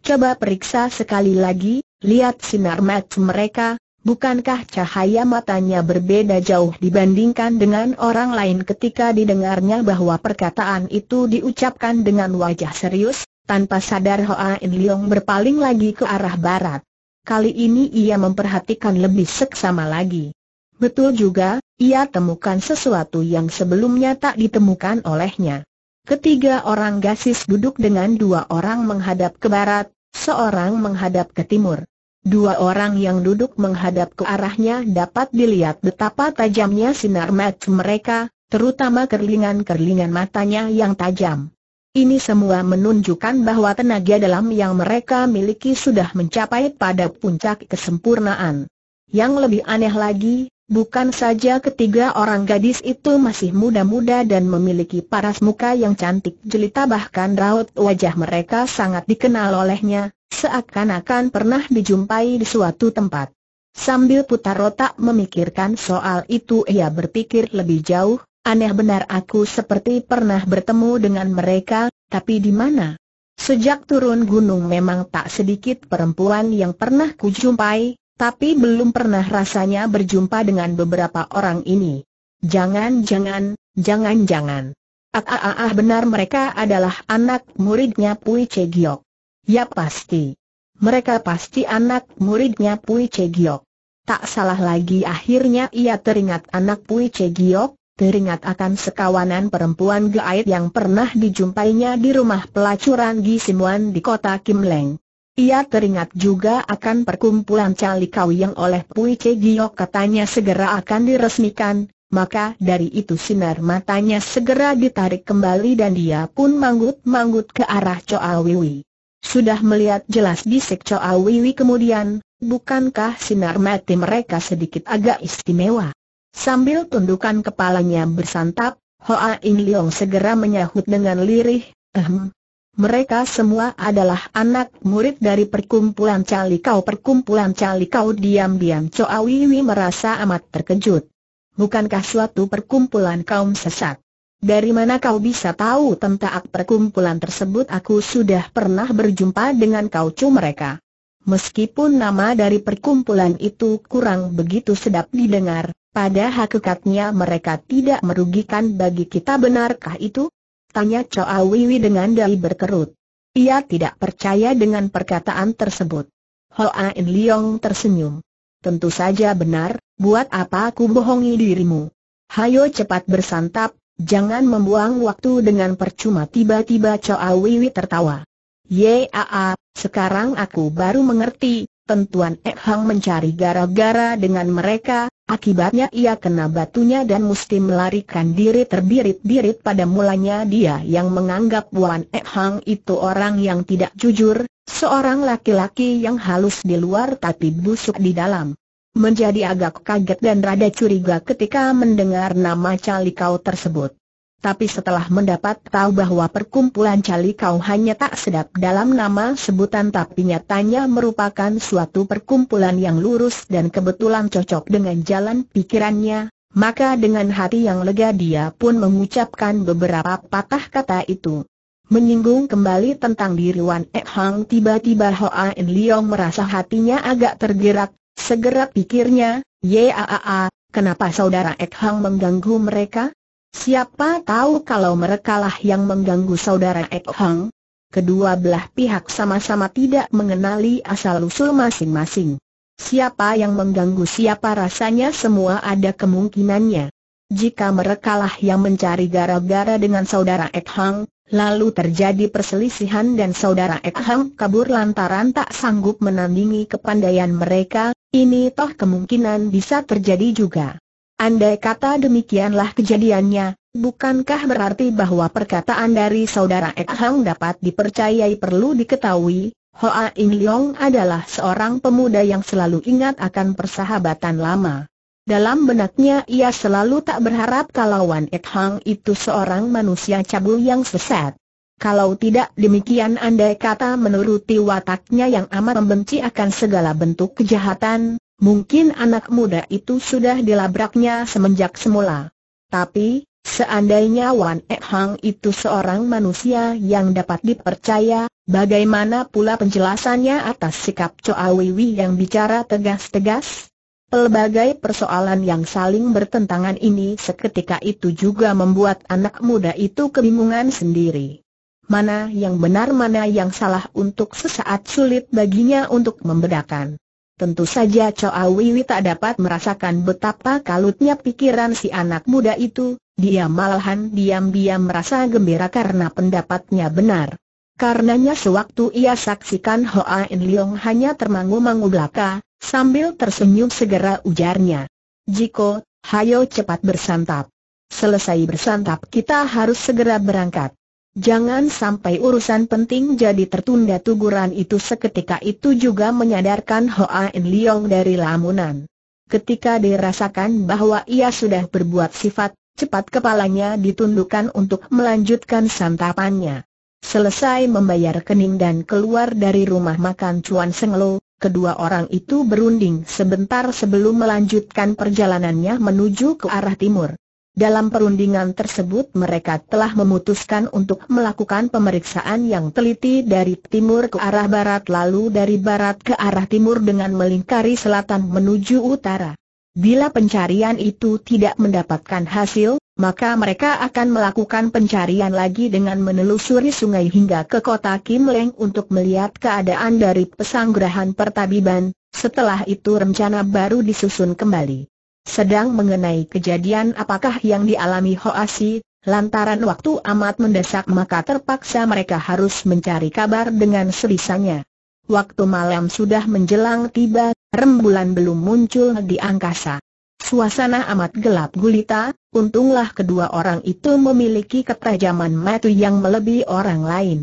Coba periksa sekali lagi, lihat sinar mata mereka, Bukankah cahaya matanya berbeda jauh dibandingkan dengan orang lain ketika didengarnya bahwa perkataan itu diucapkan dengan wajah serius, tanpa sadar Hoa In Leong berpaling lagi ke arah barat. Kali ini ia memperhatikan lebih seksama lagi. Betul juga, ia temukan sesuatu yang sebelumnya tak ditemukan olehnya. Ketiga orang gasis duduk dengan dua orang menghadap ke barat, seorang menghadap ke timur. Dua orang yang duduk menghadap ke arahnya dapat dilihat betapa tajamnya sinar mata mereka, terutama kerlingan-kerlingan matanya yang tajam. Ini semua menunjukkan bahwa tenaga dalam yang mereka miliki sudah mencapai pada puncak kesempurnaan. Yang lebih aneh lagi, bukan saja ketiga orang gadis itu masih muda-muda dan memiliki paras muka yang cantik jelita bahkan raut wajah mereka sangat dikenal olehnya, seakan-akan pernah dijumpai di suatu tempat. Sambil putar otak memikirkan soal itu ia berpikir lebih jauh, aneh benar aku seperti pernah bertemu dengan mereka, tapi di mana? Sejak turun gunung memang tak sedikit perempuan yang pernah kujumpai, tapi belum pernah rasanya berjumpa dengan beberapa orang ini. Jangan-jangan, jangan-jangan. Ah, ah, ah, ah benar mereka adalah anak muridnya Pui Cegiok. Ya pasti. Mereka pasti anak muridnya Pui Cegiok. Tak salah lagi akhirnya ia teringat anak Pui Cegiok, teringat akan sekawanan perempuan gaib yang pernah dijumpainya di rumah pelacuran Gi Simuan di kota Kim Leng. Ia teringat juga akan perkumpulan Calikau yang oleh Pui Cegiok katanya segera akan diresmikan, maka dari itu sinar matanya segera ditarik kembali dan dia pun manggut-manggut ke arah Choa Wiwi. Sudah melihat jelas di Sekco Awiwi kemudian, bukankah sinar mati mereka sedikit agak istimewa? Sambil tundukan kepalanya bersantap, Hoa In Leong segera menyahut dengan lirih, ehm, mereka semua adalah anak murid dari perkumpulan Calikau. Perkumpulan Calikau diam-diam Choa Wiwi merasa amat terkejut. Bukankah suatu perkumpulan kaum sesat? Dari mana kau bisa tahu tentang perkumpulan tersebut? Aku sudah pernah berjumpa dengan kaucu mereka. Meskipun nama dari perkumpulan itu kurang begitu sedap didengar, pada hakikatnya mereka tidak merugikan bagi kita benarkah itu? Tanya Choa Wiwi dengan dai berkerut. Ia tidak percaya dengan perkataan tersebut. Hoa In Leong tersenyum. Tentu saja benar, buat apa aku bohongi dirimu? Hayo cepat bersantap, Jangan membuang waktu dengan percuma. Tiba-tiba Choa Wiwi tertawa. Yaa, sekarang aku baru mengerti, tentuan Ek Hang mencari gara-gara dengan mereka, akibatnya ia kena batunya dan mesti melarikan diri terbirit-birit pada mulanya. Dia yang menganggap Wan Ek Hang itu orang yang tidak jujur, seorang laki-laki yang halus di luar tapi busuk di dalam menjadi agak kaget dan rada curiga ketika mendengar nama Calikau tersebut. Tapi setelah mendapat tahu bahwa perkumpulan Calikau hanya tak sedap dalam nama sebutan tapi nyatanya merupakan suatu perkumpulan yang lurus dan kebetulan cocok dengan jalan pikirannya, maka dengan hati yang lega dia pun mengucapkan beberapa patah kata itu. Menyinggung kembali tentang diri Wan Ek Hang tiba-tiba Hoa In Leong merasa hatinya agak tergerak, Segera pikirnya, Yaa, kenapa saudara Ek Hang mengganggu mereka? Siapa tahu kalau merekalah yang mengganggu saudara Ek Hang? Kedua belah pihak sama-sama tidak mengenali asal-usul masing-masing. Siapa yang mengganggu siapa rasanya semua ada kemungkinannya. Jika merekalah yang mencari gara-gara dengan saudara Ek Hang, Lalu terjadi perselisihan dan saudara Ek Hang kabur lantaran tak sanggup menandingi kepandaian mereka, ini toh kemungkinan bisa terjadi juga. Andai kata demikianlah kejadiannya, bukankah berarti bahwa perkataan dari saudara Ek Hang dapat dipercayai perlu diketahui, Hoa In Leong adalah seorang pemuda yang selalu ingat akan persahabatan lama. Dalam benaknya ia selalu tak berharap kalau Wan Ek Hang itu seorang manusia cabul yang sesat. Kalau tidak demikian andai kata menuruti wataknya yang amat membenci akan segala bentuk kejahatan, mungkin anak muda itu sudah dilabraknya semenjak semula. Tapi, seandainya Wan Ek Hang itu seorang manusia yang dapat dipercaya, bagaimana pula penjelasannya atas sikap Choa Wiwi yang bicara tegas-tegas? Pelbagai persoalan yang saling bertentangan ini seketika itu juga membuat anak muda itu kebingungan sendiri. Mana yang benar mana yang salah untuk sesaat sulit baginya untuk membedakan. Tentu saja Choa Wiwi tak dapat merasakan betapa kalutnya pikiran si anak muda itu, dia malahan diam-diam merasa gembira karena pendapatnya benar. Karenanya sewaktu ia saksikan Hoa In Leong hanya termangu-mangu belaka, Sambil tersenyum segera ujarnya. Jiko, hayo cepat bersantap. Selesai bersantap kita harus segera berangkat. Jangan sampai urusan penting jadi tertunda tuguran itu seketika itu juga menyadarkan Hoa In Leong dari lamunan. Ketika dirasakan bahwa ia sudah berbuat sifat, cepat kepalanya ditundukkan untuk melanjutkan santapannya. Selesai membayar kening dan keluar dari rumah makan Cuan Senglo, kedua orang itu berunding sebentar sebelum melanjutkan perjalanannya menuju ke arah timur. Dalam perundingan tersebut mereka telah memutuskan untuk melakukan pemeriksaan yang teliti dari timur ke arah barat lalu dari barat ke arah timur dengan melingkari selatan menuju utara. Bila pencarian itu tidak mendapatkan hasil, maka mereka akan melakukan pencarian lagi dengan menelusuri sungai hingga ke kota Kim Leng untuk melihat keadaan dari pesanggerahan pertabiban, setelah itu rencana baru disusun kembali. Sedang mengenai kejadian apakah yang dialami Hoasi, lantaran waktu amat mendesak maka terpaksa mereka harus mencari kabar dengan sebisanya. Waktu malam sudah menjelang tiba, rembulan belum muncul di angkasa. Suasana amat gelap gulita, untunglah kedua orang itu memiliki ketajaman mata yang melebihi orang lain.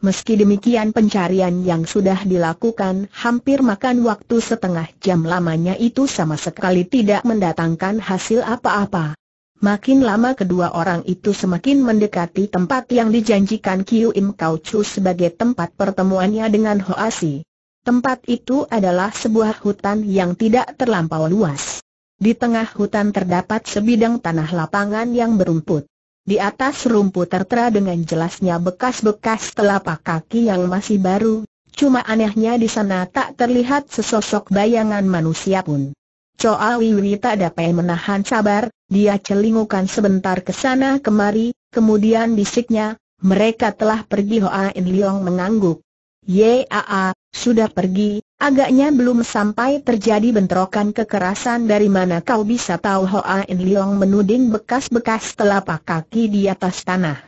Meski demikian pencarian yang sudah dilakukan hampir makan waktu setengah jam lamanya itu sama sekali tidak mendatangkan hasil apa-apa. Makin lama kedua orang itu semakin mendekati tempat yang dijanjikan Kiu Im Kau Chu sebagai tempat pertemuannya dengan Hoasi. Tempat itu adalah sebuah hutan yang tidak terlampau luas. Di tengah hutan terdapat sebidang tanah lapangan yang berumput. Di atas rumput tertera dengan jelasnya bekas-bekas telapak kaki yang masih baru, cuma anehnya di sana tak terlihat sesosok bayangan manusia pun. Choa Wiwi tak dapat menahan sabar, dia celingukan sebentar ke sana kemari, kemudian bisiknya, mereka telah pergi Hoa In Leong mengangguk. Yaa, sudah pergi, agaknya belum sampai terjadi bentrokan kekerasan dari mana kau bisa tahu Hoa In Leong menuding bekas-bekas telapak kaki di atas tanah.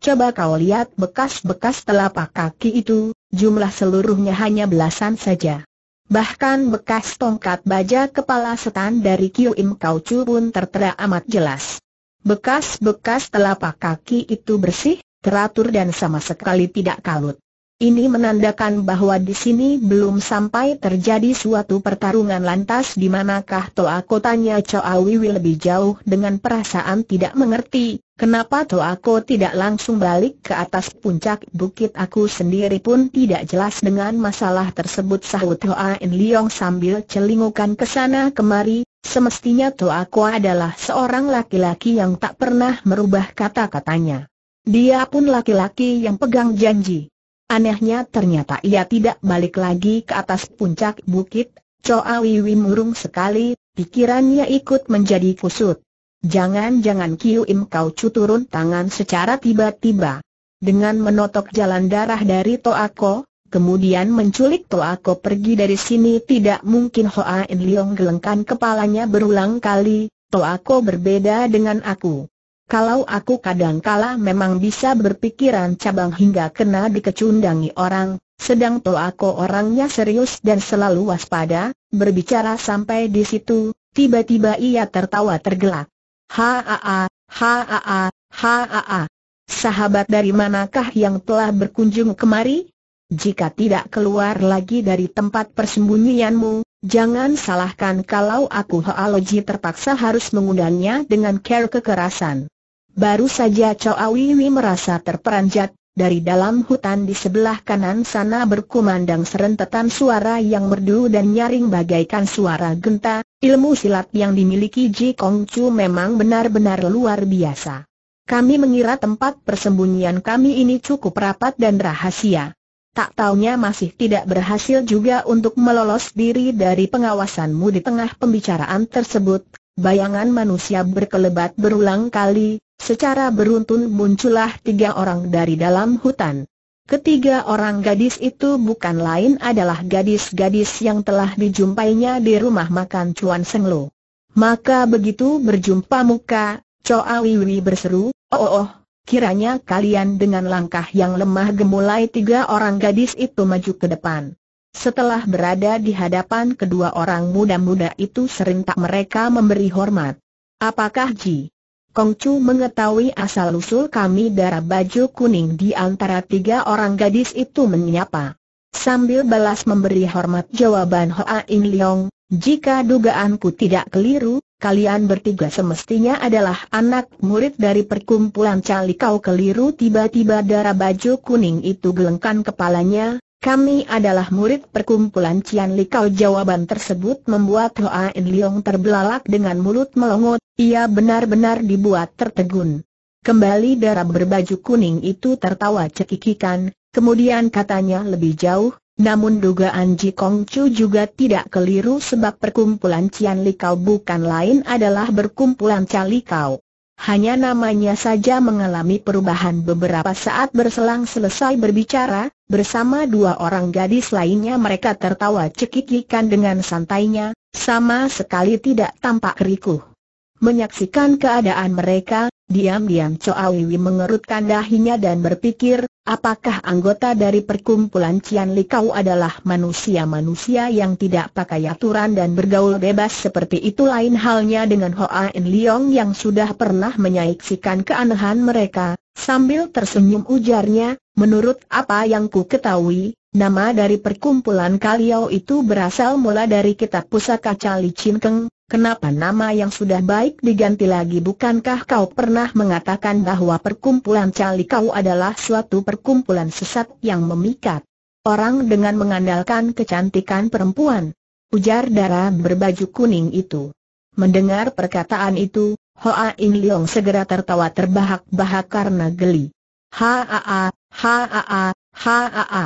Coba kau lihat bekas-bekas telapak kaki itu, jumlah seluruhnya hanya belasan saja. Bahkan bekas tongkat baja kepala setan dari Kiu Im Kau Chu pun tertera amat jelas. Bekas-bekas telapak kaki itu bersih, teratur dan sama sekali tidak kalut. Ini menandakan bahwa di sini belum sampai terjadi suatu pertarungan lantas di manakah Toa kotanya Choa Wiwi lebih jauh dengan perasaan tidak mengerti, kenapa Toa Ko tidak langsung balik ke atas puncak bukit aku sendiri pun tidak jelas dengan masalah tersebut sahut Toa In Liong sambil celingukan ke sana kemari, semestinya Toa Ko adalah seorang laki-laki yang tak pernah merubah kata-katanya. Dia pun laki-laki yang pegang janji. Anehnya ternyata ia tidak balik lagi ke atas puncak bukit, Choa Wiwi murung sekali, pikirannya ikut menjadi kusut. Jangan-jangan Kiu Im Kau Chu turun tangan secara tiba-tiba. Dengan menotok jalan darah dari Toako, kemudian menculik Toako pergi dari sini tidak mungkin Hoa In Leong gelengkan kepalanya berulang kali, Toako berbeda dengan aku. Kalau aku kadang-kala memang bisa berpikiran cabang hingga kena dikecundangi orang, sedang toh aku orangnya serius dan selalu waspada, berbicara sampai di situ, tiba-tiba ia tertawa tergelak. Ha-a-a, ha-a-a, ha-a-a. Sahabat dari manakah yang telah berkunjung kemari? Jika tidak keluar lagi dari tempat persembunyianmu, Jangan salahkan kalau aku Hoaloji terpaksa harus mengundangnya dengan care kekerasan. Baru saja Chow Wiwi merasa terperanjat, dari dalam hutan di sebelah kanan sana berkumandang serentetan suara yang merdu dan nyaring bagaikan suara genta, ilmu silat yang dimiliki Ji Kong Chu memang benar-benar luar biasa. Kami mengira tempat persembunyian kami ini cukup rapat dan rahasia. Tak taunya masih tidak berhasil juga untuk melolos diri dari pengawasanmu di tengah pembicaraan tersebut. Bayangan manusia berkelebat berulang kali, secara beruntun muncullah tiga orang dari dalam hutan. Ketiga orang gadis itu bukan lain adalah gadis-gadis yang telah dijumpainya di rumah makan Cuan Senglo. Maka begitu berjumpa muka, Choa Wiwi berseru, oh, oh oh, kiranya kalian dengan langkah yang lemah gemulai tiga orang gadis itu maju ke depan. Setelah berada di hadapan kedua orang muda-muda itu serentak mereka memberi hormat. Apakah Ji? Kongcu mengetahui asal-usul kami darah baju kuning di antara tiga orang gadis itu menyapa. Sambil balas memberi hormat jawaban Hoa In Leong, jika dugaanku tidak keliru, kalian bertiga semestinya adalah anak murid dari perkumpulan Cali kau keliru tiba-tiba darah baju kuning itu gelengkan kepalanya, kami adalah murid perkumpulan Cian Likau jawaban tersebut membuat Hoa In Leong terbelalak dengan mulut melongot, ia benar-benar dibuat tertegun. Kembali darah berbaju kuning itu tertawa cekikikan, kemudian katanya lebih jauh, namun dugaan Ji Kong Chu juga tidak keliru sebab perkumpulan Cian Likau bukan lain adalah berkumpulan Calikau. Hanya namanya saja mengalami perubahan beberapa saat berselang selesai berbicara, bersama dua orang gadis lainnya mereka tertawa cekikikan dengan santainya, sama sekali tidak tampak rikuh. Menyaksikan keadaan mereka, diam-diam Choa Wiwi mengerutkan dahinya dan berpikir, Apakah anggota dari perkumpulan Cian Likau adalah manusia-manusia yang tidak pakai aturan dan bergaul bebas seperti itu? Lain halnya dengan Hoa In Leong yang sudah pernah menyaksikan keanehan mereka, sambil tersenyum ujarnya, menurut apa yang ku ketahui, nama dari perkumpulan Kaliau itu berasal mula dari kitab pusaka Cali Chin Keng, Kenapa nama yang sudah baik diganti lagi bukankah kau pernah mengatakan bahwa perkumpulan Cali kau adalah suatu perkumpulan sesat yang memikat orang dengan mengandalkan kecantikan perempuan? Ujar darah berbaju kuning itu. Mendengar perkataan itu, Hoa In Leong segera tertawa terbahak-bahak karena geli. Ha-a-a, ha-a-a, ha-a-a.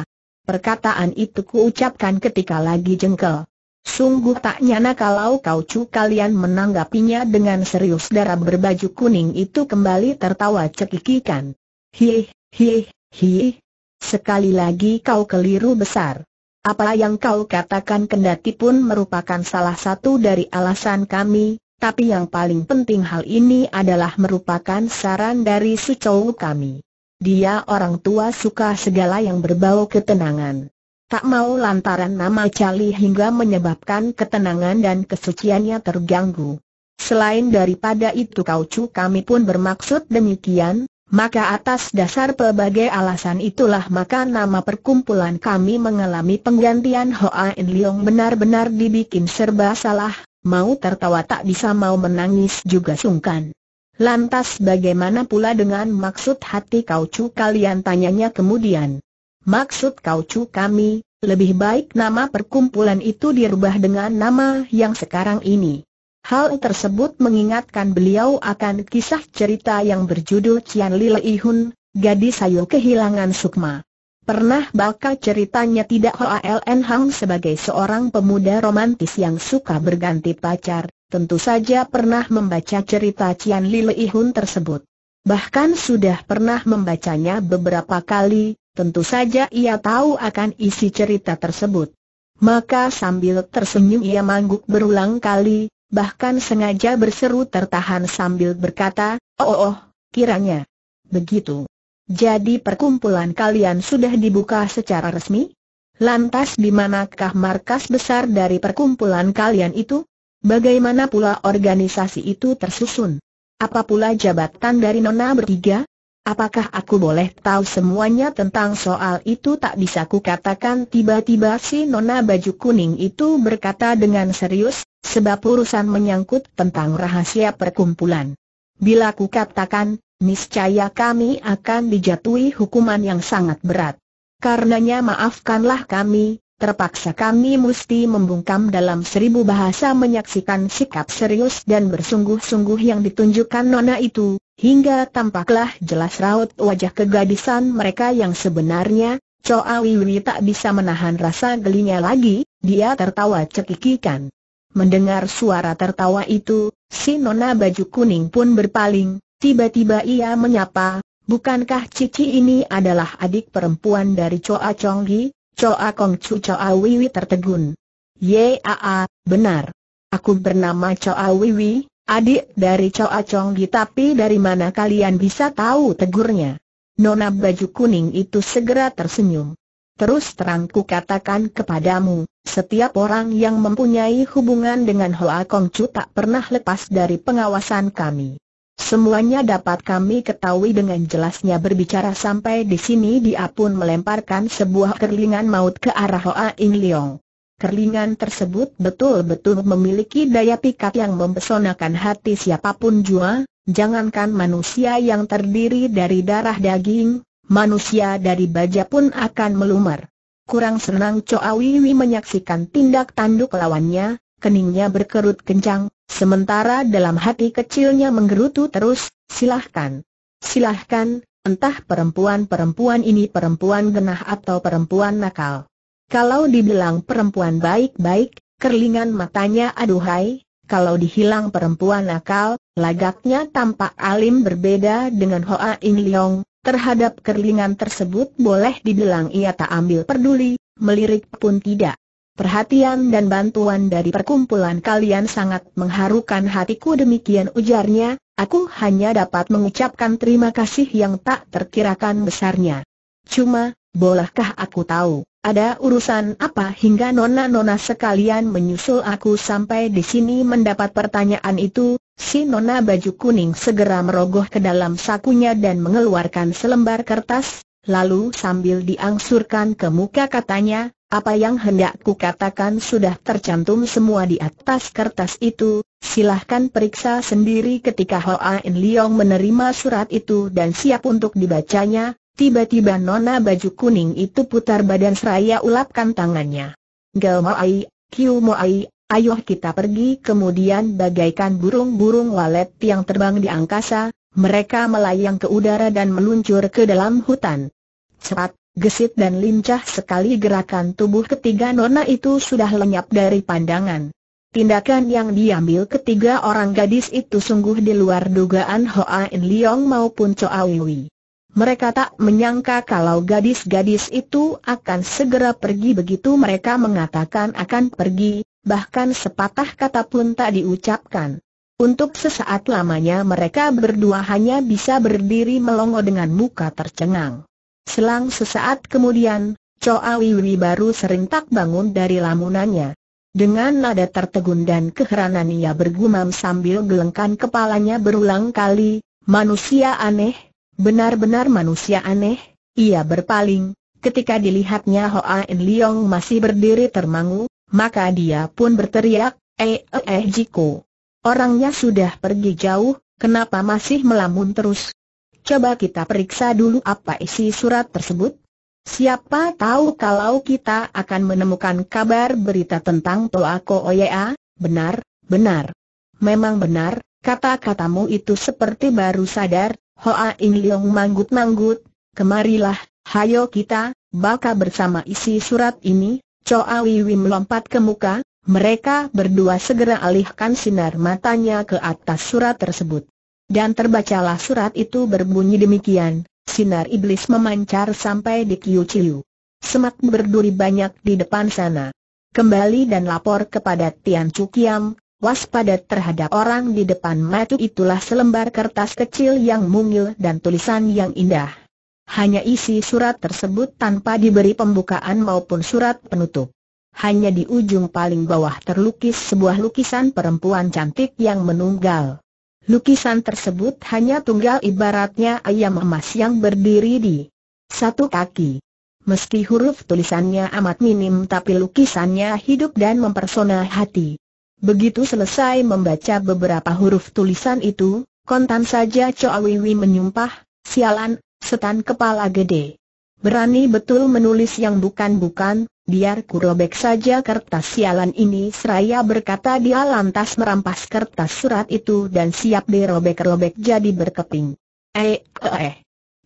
Perkataan itu kuucapkan ketika lagi jengkel. Sungguh tak nyana kalau kau cu kalian menanggapinya dengan serius darah berbaju kuning itu kembali tertawa cekikikan. Hi, hi, hi. Sekali lagi kau keliru besar. Apa yang kau katakan kendati pun merupakan salah satu dari alasan kami, tapi yang paling penting hal ini adalah merupakan saran dari Sucou kami. Dia orang tua suka segala yang berbau ketenangan tak mau lantaran nama Cali hingga menyebabkan ketenangan dan kesuciannya terganggu. Selain daripada itu kau cu kami pun bermaksud demikian, maka atas dasar pelbagai alasan itulah maka nama perkumpulan kami mengalami penggantian Hoa In Leong benar-benar dibikin serba salah, mau tertawa tak bisa mau menangis juga sungkan. Lantas bagaimana pula dengan maksud hati kau cu kalian tanyanya kemudian. Maksud kau cu kami, lebih baik nama perkumpulan itu dirubah dengan nama yang sekarang ini. Hal tersebut mengingatkan beliau akan kisah cerita yang berjudul Cian Lile Ihun, gadis Ayu kehilangan Sukma. Pernah bakal ceritanya tidak Hoa Ln Hang sebagai seorang pemuda romantis yang suka berganti pacar, tentu saja pernah membaca cerita Cian Lile Ihun tersebut. Bahkan sudah pernah membacanya beberapa kali, tentu saja ia tahu akan isi cerita tersebut. Maka sambil tersenyum ia mangguk berulang kali, bahkan sengaja berseru tertahan sambil berkata, oh, oh, oh kiranya. Begitu. Jadi perkumpulan kalian sudah dibuka secara resmi? Lantas di manakah markas besar dari perkumpulan kalian itu? Bagaimana pula organisasi itu tersusun? Apa pula jabatan dari nona bertiga? Apakah aku boleh tahu semuanya tentang soal itu tak bisa kukatakan tiba-tiba si nona baju kuning itu berkata dengan serius, sebab urusan menyangkut tentang rahasia perkumpulan. Bila kukatakan, niscaya kami akan dijatuhi hukuman yang sangat berat. Karenanya maafkanlah kami, terpaksa kami mesti membungkam dalam seribu bahasa menyaksikan sikap serius dan bersungguh-sungguh yang ditunjukkan nona itu, hingga tampaklah jelas raut wajah kegadisan mereka yang sebenarnya, Choa Wiwi tak bisa menahan rasa gelinya lagi, dia tertawa cekikikan. Mendengar suara tertawa itu, si nona baju kuning pun berpaling, tiba-tiba ia menyapa, bukankah Cici ini adalah adik perempuan dari Choa Chonggi? Choa Kong Chu Choa Wiwi tertegun. Yaa, benar. Aku bernama Choa Wiwi, Adik dari Choa Chonggi tapi dari mana kalian bisa tahu tegurnya? Nona baju kuning itu segera tersenyum. Terus terang ku katakan kepadamu, setiap orang yang mempunyai hubungan dengan Hoa Kong Chu tak pernah lepas dari pengawasan kami. Semuanya dapat kami ketahui dengan jelasnya berbicara sampai di sini dia pun melemparkan sebuah kerlingan maut ke arah Hoa Ing Leong. Kerlingan tersebut betul-betul memiliki daya pikat yang mempesonakan hati siapa pun jua, jangankan manusia yang terdiri dari darah daging, manusia dari baja pun akan melumar. Kurang senang Choa Wiwi menyaksikan tindak tanduk lawannya, keningnya berkerut kencang, sementara dalam hati kecilnya menggerutu terus, silahkan. Silahkan, entah perempuan-perempuan ini perempuan genah atau perempuan nakal. Kalau dibilang perempuan baik-baik, kerlingan matanya aduhai, kalau dihilang perempuan nakal, lagaknya tampak alim berbeda dengan Hoa Ing Leong, terhadap kerlingan tersebut boleh dibilang ia tak ambil peduli, melirik pun tidak. Perhatian dan bantuan dari perkumpulan kalian sangat mengharukan hatiku demikian ujarnya, aku hanya dapat mengucapkan terima kasih yang tak terkirakan besarnya. Cuma, bolehkah aku tahu, ada urusan apa hingga nona-nona sekalian menyusul aku sampai di sini mendapat pertanyaan itu, si nona baju kuning segera merogoh ke dalam sakunya dan mengeluarkan selembar kertas, lalu sambil diangsurkan ke muka katanya, apa yang hendak kukatakan sudah tercantum semua di atas kertas itu, silahkan periksa sendiri ketika Hoa In Leong menerima surat itu dan siap untuk dibacanya, Tiba-tiba nona baju kuning itu putar badan seraya ulapkan tangannya. Gel Moai, Kiu Moai, ayo kita pergi kemudian bagaikan burung-burung walet yang terbang di angkasa, mereka melayang ke udara dan meluncur ke dalam hutan. Cepat, gesit dan lincah sekali gerakan tubuh ketiga nona itu sudah lenyap dari pandangan. Tindakan yang diambil ketiga orang gadis itu sungguh di luar dugaan Hoa In Leong maupun Choa Wiwi. Mereka tak menyangka kalau gadis-gadis itu akan segera pergi begitu mereka mengatakan akan pergi, bahkan sepatah kata pun tak diucapkan. Untuk sesaat lamanya mereka berdua hanya bisa berdiri melongo dengan muka tercengang. Selang sesaat kemudian, Choa Wiwi baru serentak bangun dari lamunannya. Dengan nada tertegun dan keheranan ia bergumam sambil gelengkan kepalanya berulang kali, manusia aneh, Benar-benar manusia aneh, ia berpaling, ketika dilihatnya Hoa In Leong masih berdiri termangu, maka dia pun berteriak, eh eh eh Jiko. Orangnya sudah pergi jauh, kenapa masih melamun terus? Coba kita periksa dulu apa isi surat tersebut. Siapa tahu kalau kita akan menemukan kabar berita tentang Toako Oya, benar, benar. Memang benar, kata-katamu itu seperti baru sadar, Hoa Ing Leong manggut-manggut, kemarilah, hayo kita, baka bersama isi surat ini, Choa Wiwi melompat ke muka, mereka berdua segera alihkan sinar matanya ke atas surat tersebut. Dan terbacalah surat itu berbunyi demikian, sinar iblis memancar sampai di Kiu Ciu. Semak berduri banyak di depan sana. Kembali dan lapor kepada Tian Cukiam, waspada terhadap orang di depan mata itulah selembar kertas kecil yang mungil dan tulisan yang indah. Hanya isi surat tersebut tanpa diberi pembukaan maupun surat penutup. Hanya di ujung paling bawah terlukis sebuah lukisan perempuan cantik yang menunggal. Lukisan tersebut hanya tunggal ibaratnya ayam emas yang berdiri di satu kaki. Meski huruf tulisannya amat minim tapi lukisannya hidup dan mempersona hati. Begitu selesai membaca beberapa huruf tulisan itu, kontan saja Choa Wiwi menyumpah, sialan, setan kepala gede. Berani betul menulis yang bukan-bukan, biar kurobek saja kertas sialan ini seraya berkata dia lantas merampas kertas surat itu dan siap dirobek-robek jadi berkeping. Eh, eh, eh.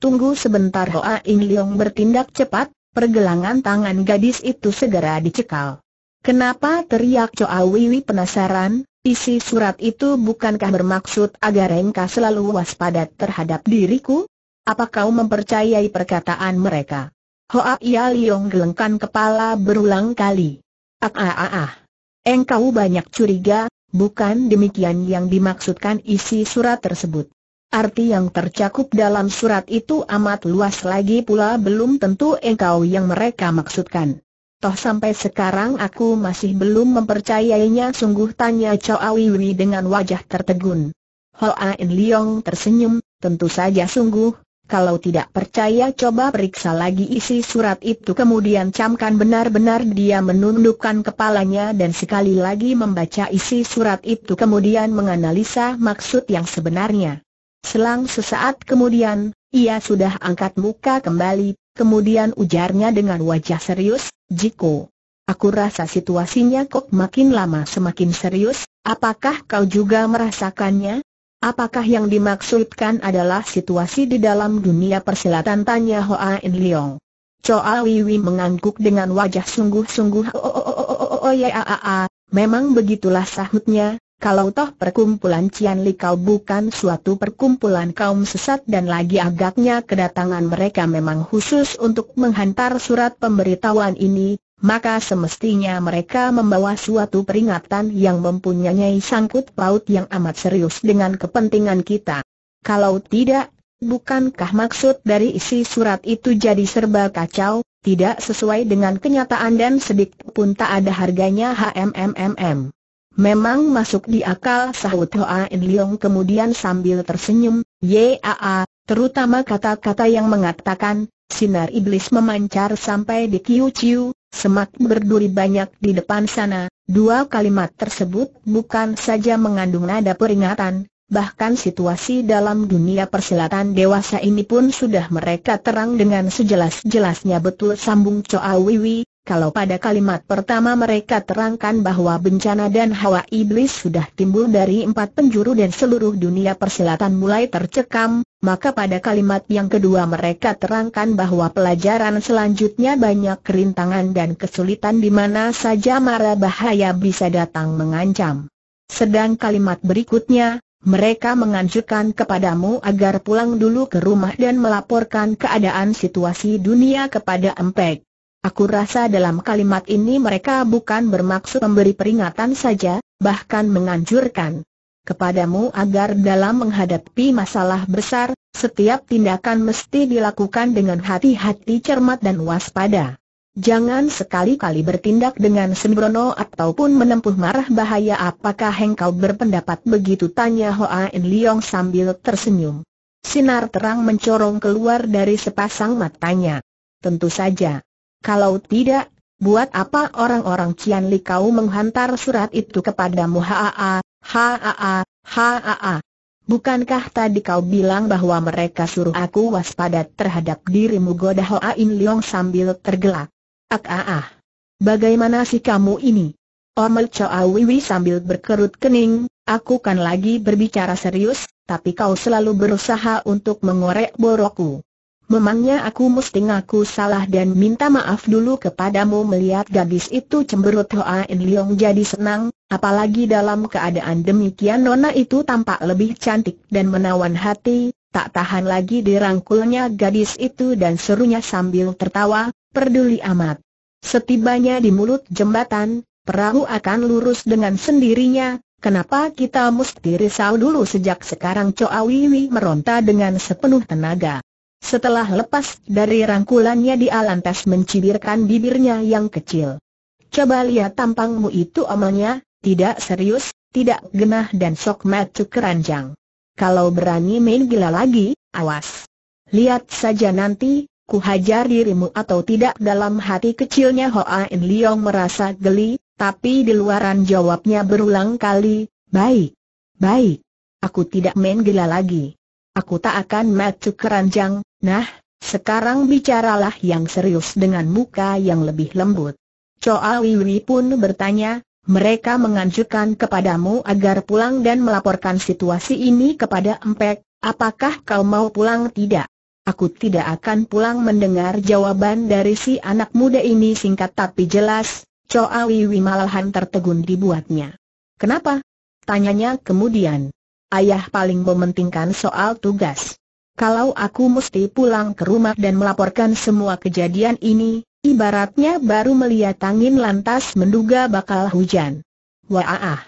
Tunggu sebentar Hoa In Leong bertindak cepat, pergelangan tangan gadis itu segera dicekal. Kenapa teriak Choa Wiwi penasaran, isi surat itu bukankah bermaksud agar engkau selalu waspada terhadap diriku? Apa kau mempercayai perkataan mereka? Hoa Ia Liong gelengkan kepala berulang kali. Ah ah ah ah. Engkau banyak curiga, bukan demikian yang dimaksudkan isi surat tersebut. Arti yang tercakup dalam surat itu amat luas lagi pula belum tentu engkau yang mereka maksudkan. Toh sampai sekarang aku masih belum mempercayainya sungguh tanya Chow Wiwi dengan wajah tertegun. Hoa In Liong tersenyum, tentu saja sungguh, kalau tidak percaya coba periksa lagi isi surat itu kemudian camkan benar-benar dia menundukkan kepalanya dan sekali lagi membaca isi surat itu kemudian menganalisa maksud yang sebenarnya. Selang sesaat kemudian, ia sudah angkat muka kembali, kemudian ujarnya dengan wajah serius, Jiko. Aku rasa situasinya kok makin lama semakin serius, apakah kau juga merasakannya? Apakah yang dimaksudkan adalah situasi di dalam dunia persilatan tanya Hoa In Leong. Choa Wiwi mengangguk dengan wajah sungguh-sungguh oh, oh, oh, oh, oh, oh ya a, a, a. memang begitulah sahutnya, kalau toh perkumpulan Cian Li kau bukan suatu perkumpulan kaum sesat dan lagi agaknya kedatangan mereka memang khusus untuk menghantar surat pemberitahuan ini, maka semestinya mereka membawa suatu peringatan yang mempunyai sangkut paut yang amat serius dengan kepentingan kita. Kalau tidak, bukankah maksud dari isi surat itu jadi serba kacau, tidak sesuai dengan kenyataan dan sedikit pun tak ada harganya HMMMM. Memang masuk di akal sahut Hoa In Leong kemudian sambil tersenyum, Yaa, terutama kata-kata yang mengatakan, sinar iblis memancar sampai di Kiu Ciu, Semak berduri banyak di depan sana, dua kalimat tersebut bukan saja mengandung nada peringatan, bahkan situasi dalam dunia persilatan dewasa ini pun sudah mereka terang dengan sejelas-jelasnya. Betul sambung Choa Wiwi, kalau pada kalimat pertama mereka terangkan bahwa bencana dan hawa iblis sudah timbul dari empat penjuru dan seluruh dunia persilatan mulai tercekam, maka pada kalimat yang kedua mereka terangkan bahwa pelajaran selanjutnya banyak kerintangan dan kesulitan di mana saja mara bahaya bisa datang mengancam. Sedang kalimat berikutnya, mereka menganjurkan kepadamu agar pulang dulu ke rumah dan melaporkan keadaan situasi dunia kepada Empek. Aku rasa dalam kalimat ini mereka bukan bermaksud memberi peringatan saja, bahkan menganjurkan kepadamu agar dalam menghadapi masalah besar, setiap tindakan mesti dilakukan dengan hati-hati cermat dan waspada. Jangan sekali-kali bertindak dengan sembrono ataupun menempuh marah bahaya apakah engkau berpendapat begitu tanya Hoa In Leong sambil tersenyum. Sinar terang mencorong keluar dari sepasang matanya. Tentu saja, kalau tidak, buat apa orang-orang Cian Li kau menghantar surat itu kepadamu Haa, Haa, Haa. Bukankah tadi kau bilang bahwa mereka suruh aku waspada terhadap dirimu Goda Hoa In Leong sambil tergelak. Ak ah, ah. Bagaimana sih kamu ini? Omel Choa Wiwi sambil berkerut kening, aku kan lagi berbicara serius, tapi kau selalu berusaha untuk mengorek borokku. Memangnya aku mesti ngaku salah dan minta maaf dulu kepadamu melihat gadis itu cemberut Hoa In Leong jadi senang, apalagi dalam keadaan demikian nona itu tampak lebih cantik dan menawan hati, tak tahan lagi dirangkulnya gadis itu dan serunya sambil tertawa, peduli amat. Setibanya di mulut jembatan, perahu akan lurus dengan sendirinya, kenapa kita mesti risau dulu sejak sekarang Choa Wiwi meronta dengan sepenuh tenaga. Setelah lepas dari rangkulannya dia lantas mencibirkan bibirnya yang kecil. Coba lihat tampangmu itu omelnya, tidak serius, tidak genah dan sok matu keranjang. Kalau berani main gila lagi, awas. Lihat saja nanti, ku hajar dirimu atau tidak dalam hati kecilnya Hoa In Leong merasa geli, tapi di luaran jawabnya berulang kali, baik, baik, aku tidak main gila lagi. Aku tak akan matu keranjang, nah, sekarang bicaralah yang serius dengan muka yang lebih lembut. Choa Wiwi pun bertanya, mereka menganjurkan kepadamu agar pulang dan melaporkan situasi ini kepada Empek, apakah kau mau pulang tidak? Aku tidak akan pulang mendengar jawaban dari si anak muda ini singkat tapi jelas, Choa Wiwi malahan tertegun dibuatnya. Kenapa? Tanyanya kemudian. Ayah paling mementingkan soal tugas. Kalau aku mesti pulang ke rumah dan melaporkan semua kejadian ini, Ibaratnya baru melihat angin lantas menduga bakal hujan. Wah,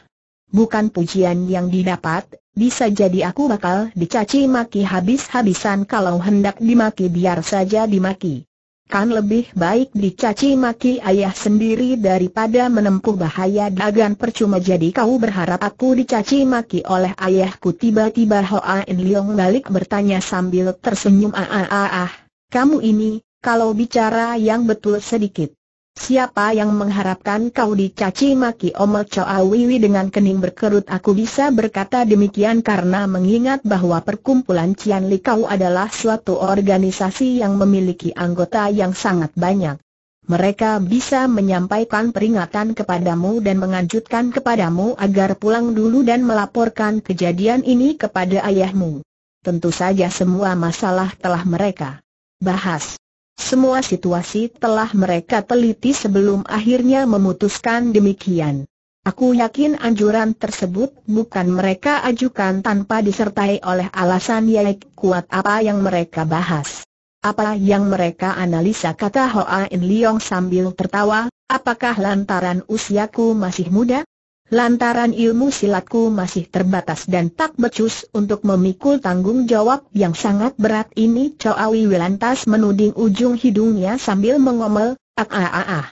bukan pujian yang didapat, bisa jadi aku bakal dicaci maki habis-habisan kalau hendak dimaki biar saja dimaki. Kan lebih baik dicaci maki ayah sendiri daripada menempuh bahaya dagan percuma jadi kau berharap aku dicaci maki oleh ayahku tiba-tiba Hoa In Leong balik bertanya sambil tersenyum ah ah ah ah, kamu ini, kalau bicara yang betul sedikit. Siapa yang mengharapkan kau dicaci maki Omel Choa Wiwi dengan kening berkerut aku bisa berkata demikian karena mengingat bahwa perkumpulan Cian Li kau adalah suatu organisasi yang memiliki anggota yang sangat banyak. Mereka bisa menyampaikan peringatan kepadamu dan menganjutkan kepadamu agar pulang dulu dan melaporkan kejadian ini kepada ayahmu. Tentu saja semua masalah telah mereka bahas. Semua situasi telah mereka teliti sebelum akhirnya memutuskan demikian. Aku yakin anjuran tersebut bukan mereka ajukan tanpa disertai oleh alasan yang kuat apa yang mereka bahas. Apa yang mereka analisa kata Hoa In Leong sambil tertawa, apakah lantaran usiaku masih muda? Lantaran ilmu silatku masih terbatas dan tak becus untuk memikul tanggung jawab yang sangat berat ini Choawi lantas menuding ujung hidungnya sambil mengomel, ah ah ah ah.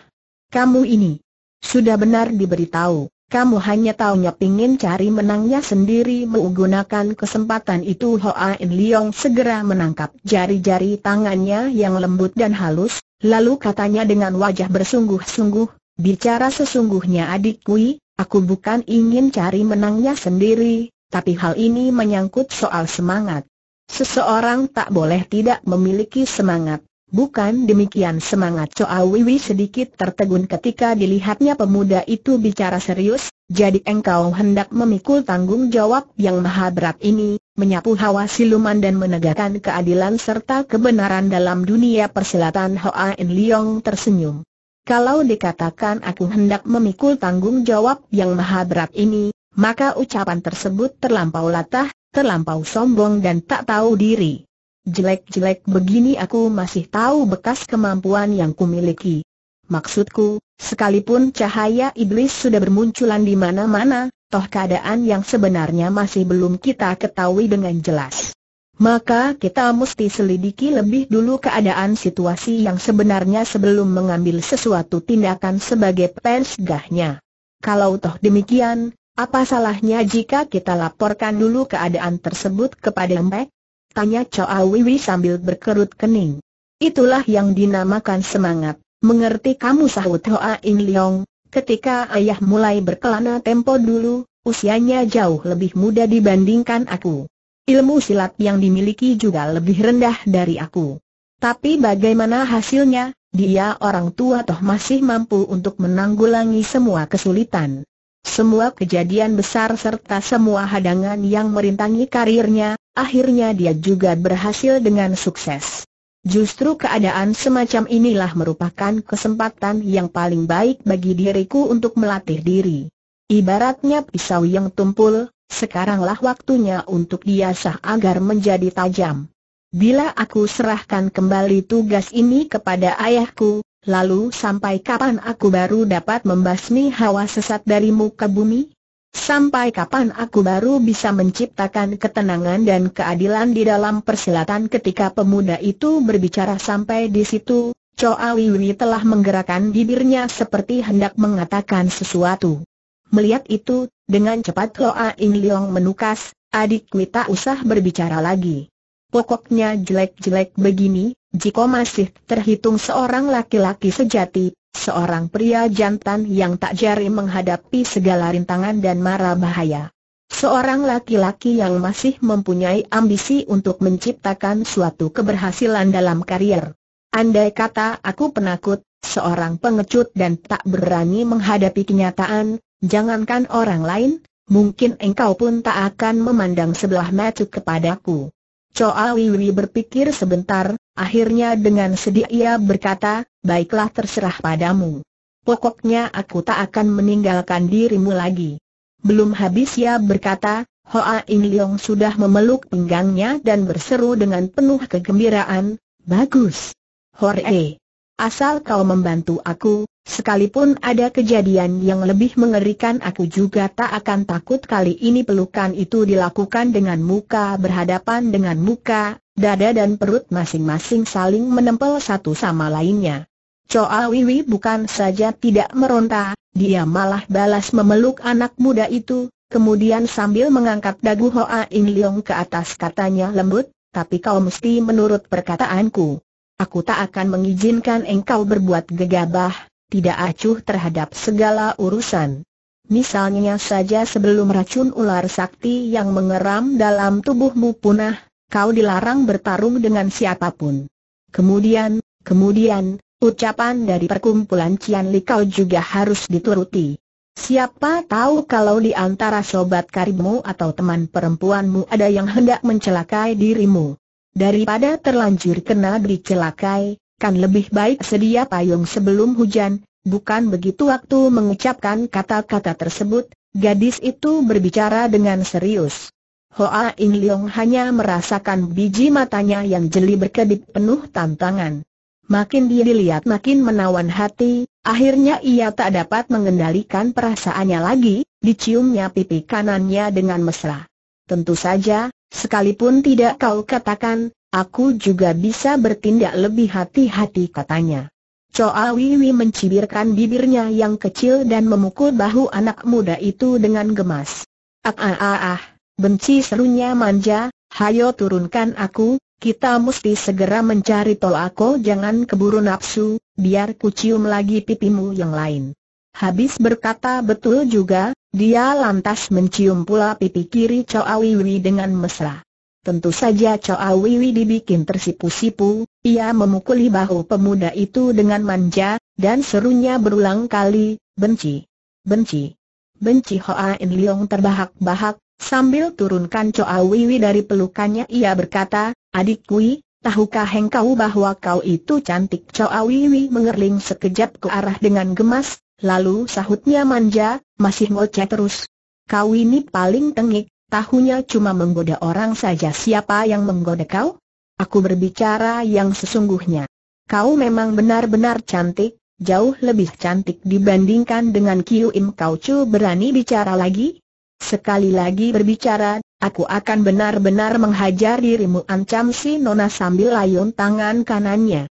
Kamu ini, sudah benar diberitahu, kamu hanya taunya pingin cari menangnya sendiri menggunakan kesempatan itu Hoa In Leong segera menangkap jari-jari tangannya yang lembut dan halus, lalu katanya dengan wajah bersungguh-sungguh, bicara sesungguhnya adik Kui, Aku bukan ingin cari menangnya sendiri, tapi hal ini menyangkut soal semangat. Seseorang tak boleh tidak memiliki semangat. Bukan demikian semangat Choa Wiwi sedikit tertegun ketika dilihatnya pemuda itu bicara serius, jadi engkau hendak memikul tanggung jawab yang maha berat ini, menyapu hawa siluman dan menegakkan keadilan serta kebenaran dalam dunia persilatan Hoa In Leong tersenyum. Kalau dikatakan aku hendak memikul tanggung jawab yang maha berat ini, maka ucapan tersebut terlampau latah, terlampau sombong dan tak tahu diri. Jelek-jelek begini aku masih tahu bekas kemampuan yang kumiliki. Maksudku, sekalipun cahaya iblis sudah bermunculan di mana-mana, toh keadaan yang sebenarnya masih belum kita ketahui dengan jelas. Maka kita mesti selidiki lebih dulu keadaan situasi yang sebenarnya sebelum mengambil sesuatu tindakan sebagai pensgahnya. Kalau toh demikian, apa salahnya jika kita laporkan dulu keadaan tersebut kepada Mbak? Tanya Choa Wiwi sambil berkerut kening. Itulah yang dinamakan semangat, mengerti kamu sahut Hoa In Leong, ketika ayah mulai berkelana tempo dulu, usianya jauh lebih muda dibandingkan aku. Ilmu silat yang dimiliki juga lebih rendah dari aku. Tapi bagaimana hasilnya, dia orang tua toh masih mampu untuk menanggulangi semua kesulitan. Semua kejadian besar serta semua hadangan yang merintangi karirnya, akhirnya dia juga berhasil dengan sukses. Justru keadaan semacam inilah merupakan kesempatan yang paling baik bagi diriku untuk melatih diri. Ibaratnya pisau yang tumpul, sekaranglah waktunya untuk diasah agar menjadi tajam. Bila aku serahkan kembali tugas ini kepada ayahku, lalu sampai kapan aku baru dapat membasmi hawa sesat dari muka bumi? Sampai kapan aku baru bisa menciptakan ketenangan dan keadilan di dalam persilatan ketika pemuda itu berbicara sampai di situ, Choa Wiwi telah menggerakkan bibirnya seperti hendak mengatakan sesuatu. Melihat itu, dengan cepat Loa In Leong menukas, adik tak usah berbicara lagi. Pokoknya jelek-jelek begini, jika masih terhitung seorang laki-laki sejati, seorang pria jantan yang tak jari menghadapi segala rintangan dan mara bahaya. Seorang laki-laki yang masih mempunyai ambisi untuk menciptakan suatu keberhasilan dalam karier. Andai kata aku penakut, seorang pengecut dan tak berani menghadapi kenyataan, jangankan orang lain, mungkin engkau pun tak akan memandang sebelah mata kepadaku. Choa Wiwi berpikir sebentar, akhirnya dengan sedih ia berkata, baiklah terserah padamu. Pokoknya aku tak akan meninggalkan dirimu lagi. Belum habis ia berkata, Hoa In Leong sudah memeluk pinggangnya dan berseru dengan penuh kegembiraan, bagus. Hore! Asal kau membantu aku, Sekalipun ada kejadian yang lebih mengerikan aku juga tak akan takut kali ini pelukan itu dilakukan dengan muka berhadapan dengan muka, dada dan perut masing-masing saling menempel satu sama lainnya. Choa Wiwi bukan saja tidak meronta, dia malah balas memeluk anak muda itu, kemudian sambil mengangkat dagu Hoa In Leong ke atas katanya lembut, tapi kau mesti menurut perkataanku. Aku tak akan mengizinkan engkau berbuat gegabah, tidak acuh terhadap segala urusan. Misalnya saja sebelum racun ular sakti yang mengeram dalam tubuhmu punah, kau dilarang bertarung dengan siapa pun. Kemudian, kemudian, ucapan dari perkumpulan Cian Li kau juga harus dituruti. Siapa tahu kalau di antara sobat karibmu atau teman perempuanmu ada yang hendak mencelakai dirimu. Daripada terlanjur kena dicelakai, kan lebih baik sedia payung sebelum hujan, bukan begitu waktu mengucapkan kata-kata tersebut, gadis itu berbicara dengan serius. Hoa In Leong hanya merasakan biji matanya yang jeli berkedip penuh tantangan. Makin dia dilihat makin menawan hati, akhirnya ia tak dapat mengendalikan perasaannya lagi, diciumnya pipi kanannya dengan mesra. Tentu saja, sekalipun tidak kau katakan, Aku juga bisa bertindak lebih hati-hati katanya. Choa Wiwi mencibirkan bibirnya yang kecil dan memukul bahu anak muda itu dengan gemas. Ah ah ah ah, benci serunya manja, hayo turunkan aku, kita mesti segera mencari tolako jangan keburu nafsu, biar kucium lagi pipimu yang lain. Habis berkata betul juga, dia lantas mencium pula pipi kiri Choa Wiwi dengan mesra. Tentu saja Choa Wiwi dibikin tersipu-sipu, ia memukuli bahu pemuda itu dengan manja, dan serunya berulang kali, benci, benci, benci Hoa In Leong terbahak-bahak, sambil turunkan Choa Wiwi dari pelukannya ia berkata, adik Kui, tahukah engkau bahwa kau itu cantik Choa Wiwi mengerling sekejap ke arah dengan gemas, lalu sahutnya manja, masih ngoceh terus. Kau ini paling tengik, tahunya cuma menggoda orang saja siapa yang menggoda kau? Aku berbicara yang sesungguhnya. Kau memang benar-benar cantik, jauh lebih cantik dibandingkan dengan Kiu Im Kau Chu berani bicara lagi? Sekali lagi berbicara, aku akan benar-benar menghajar dirimu ancam si Nona sambil layun tangan kanannya.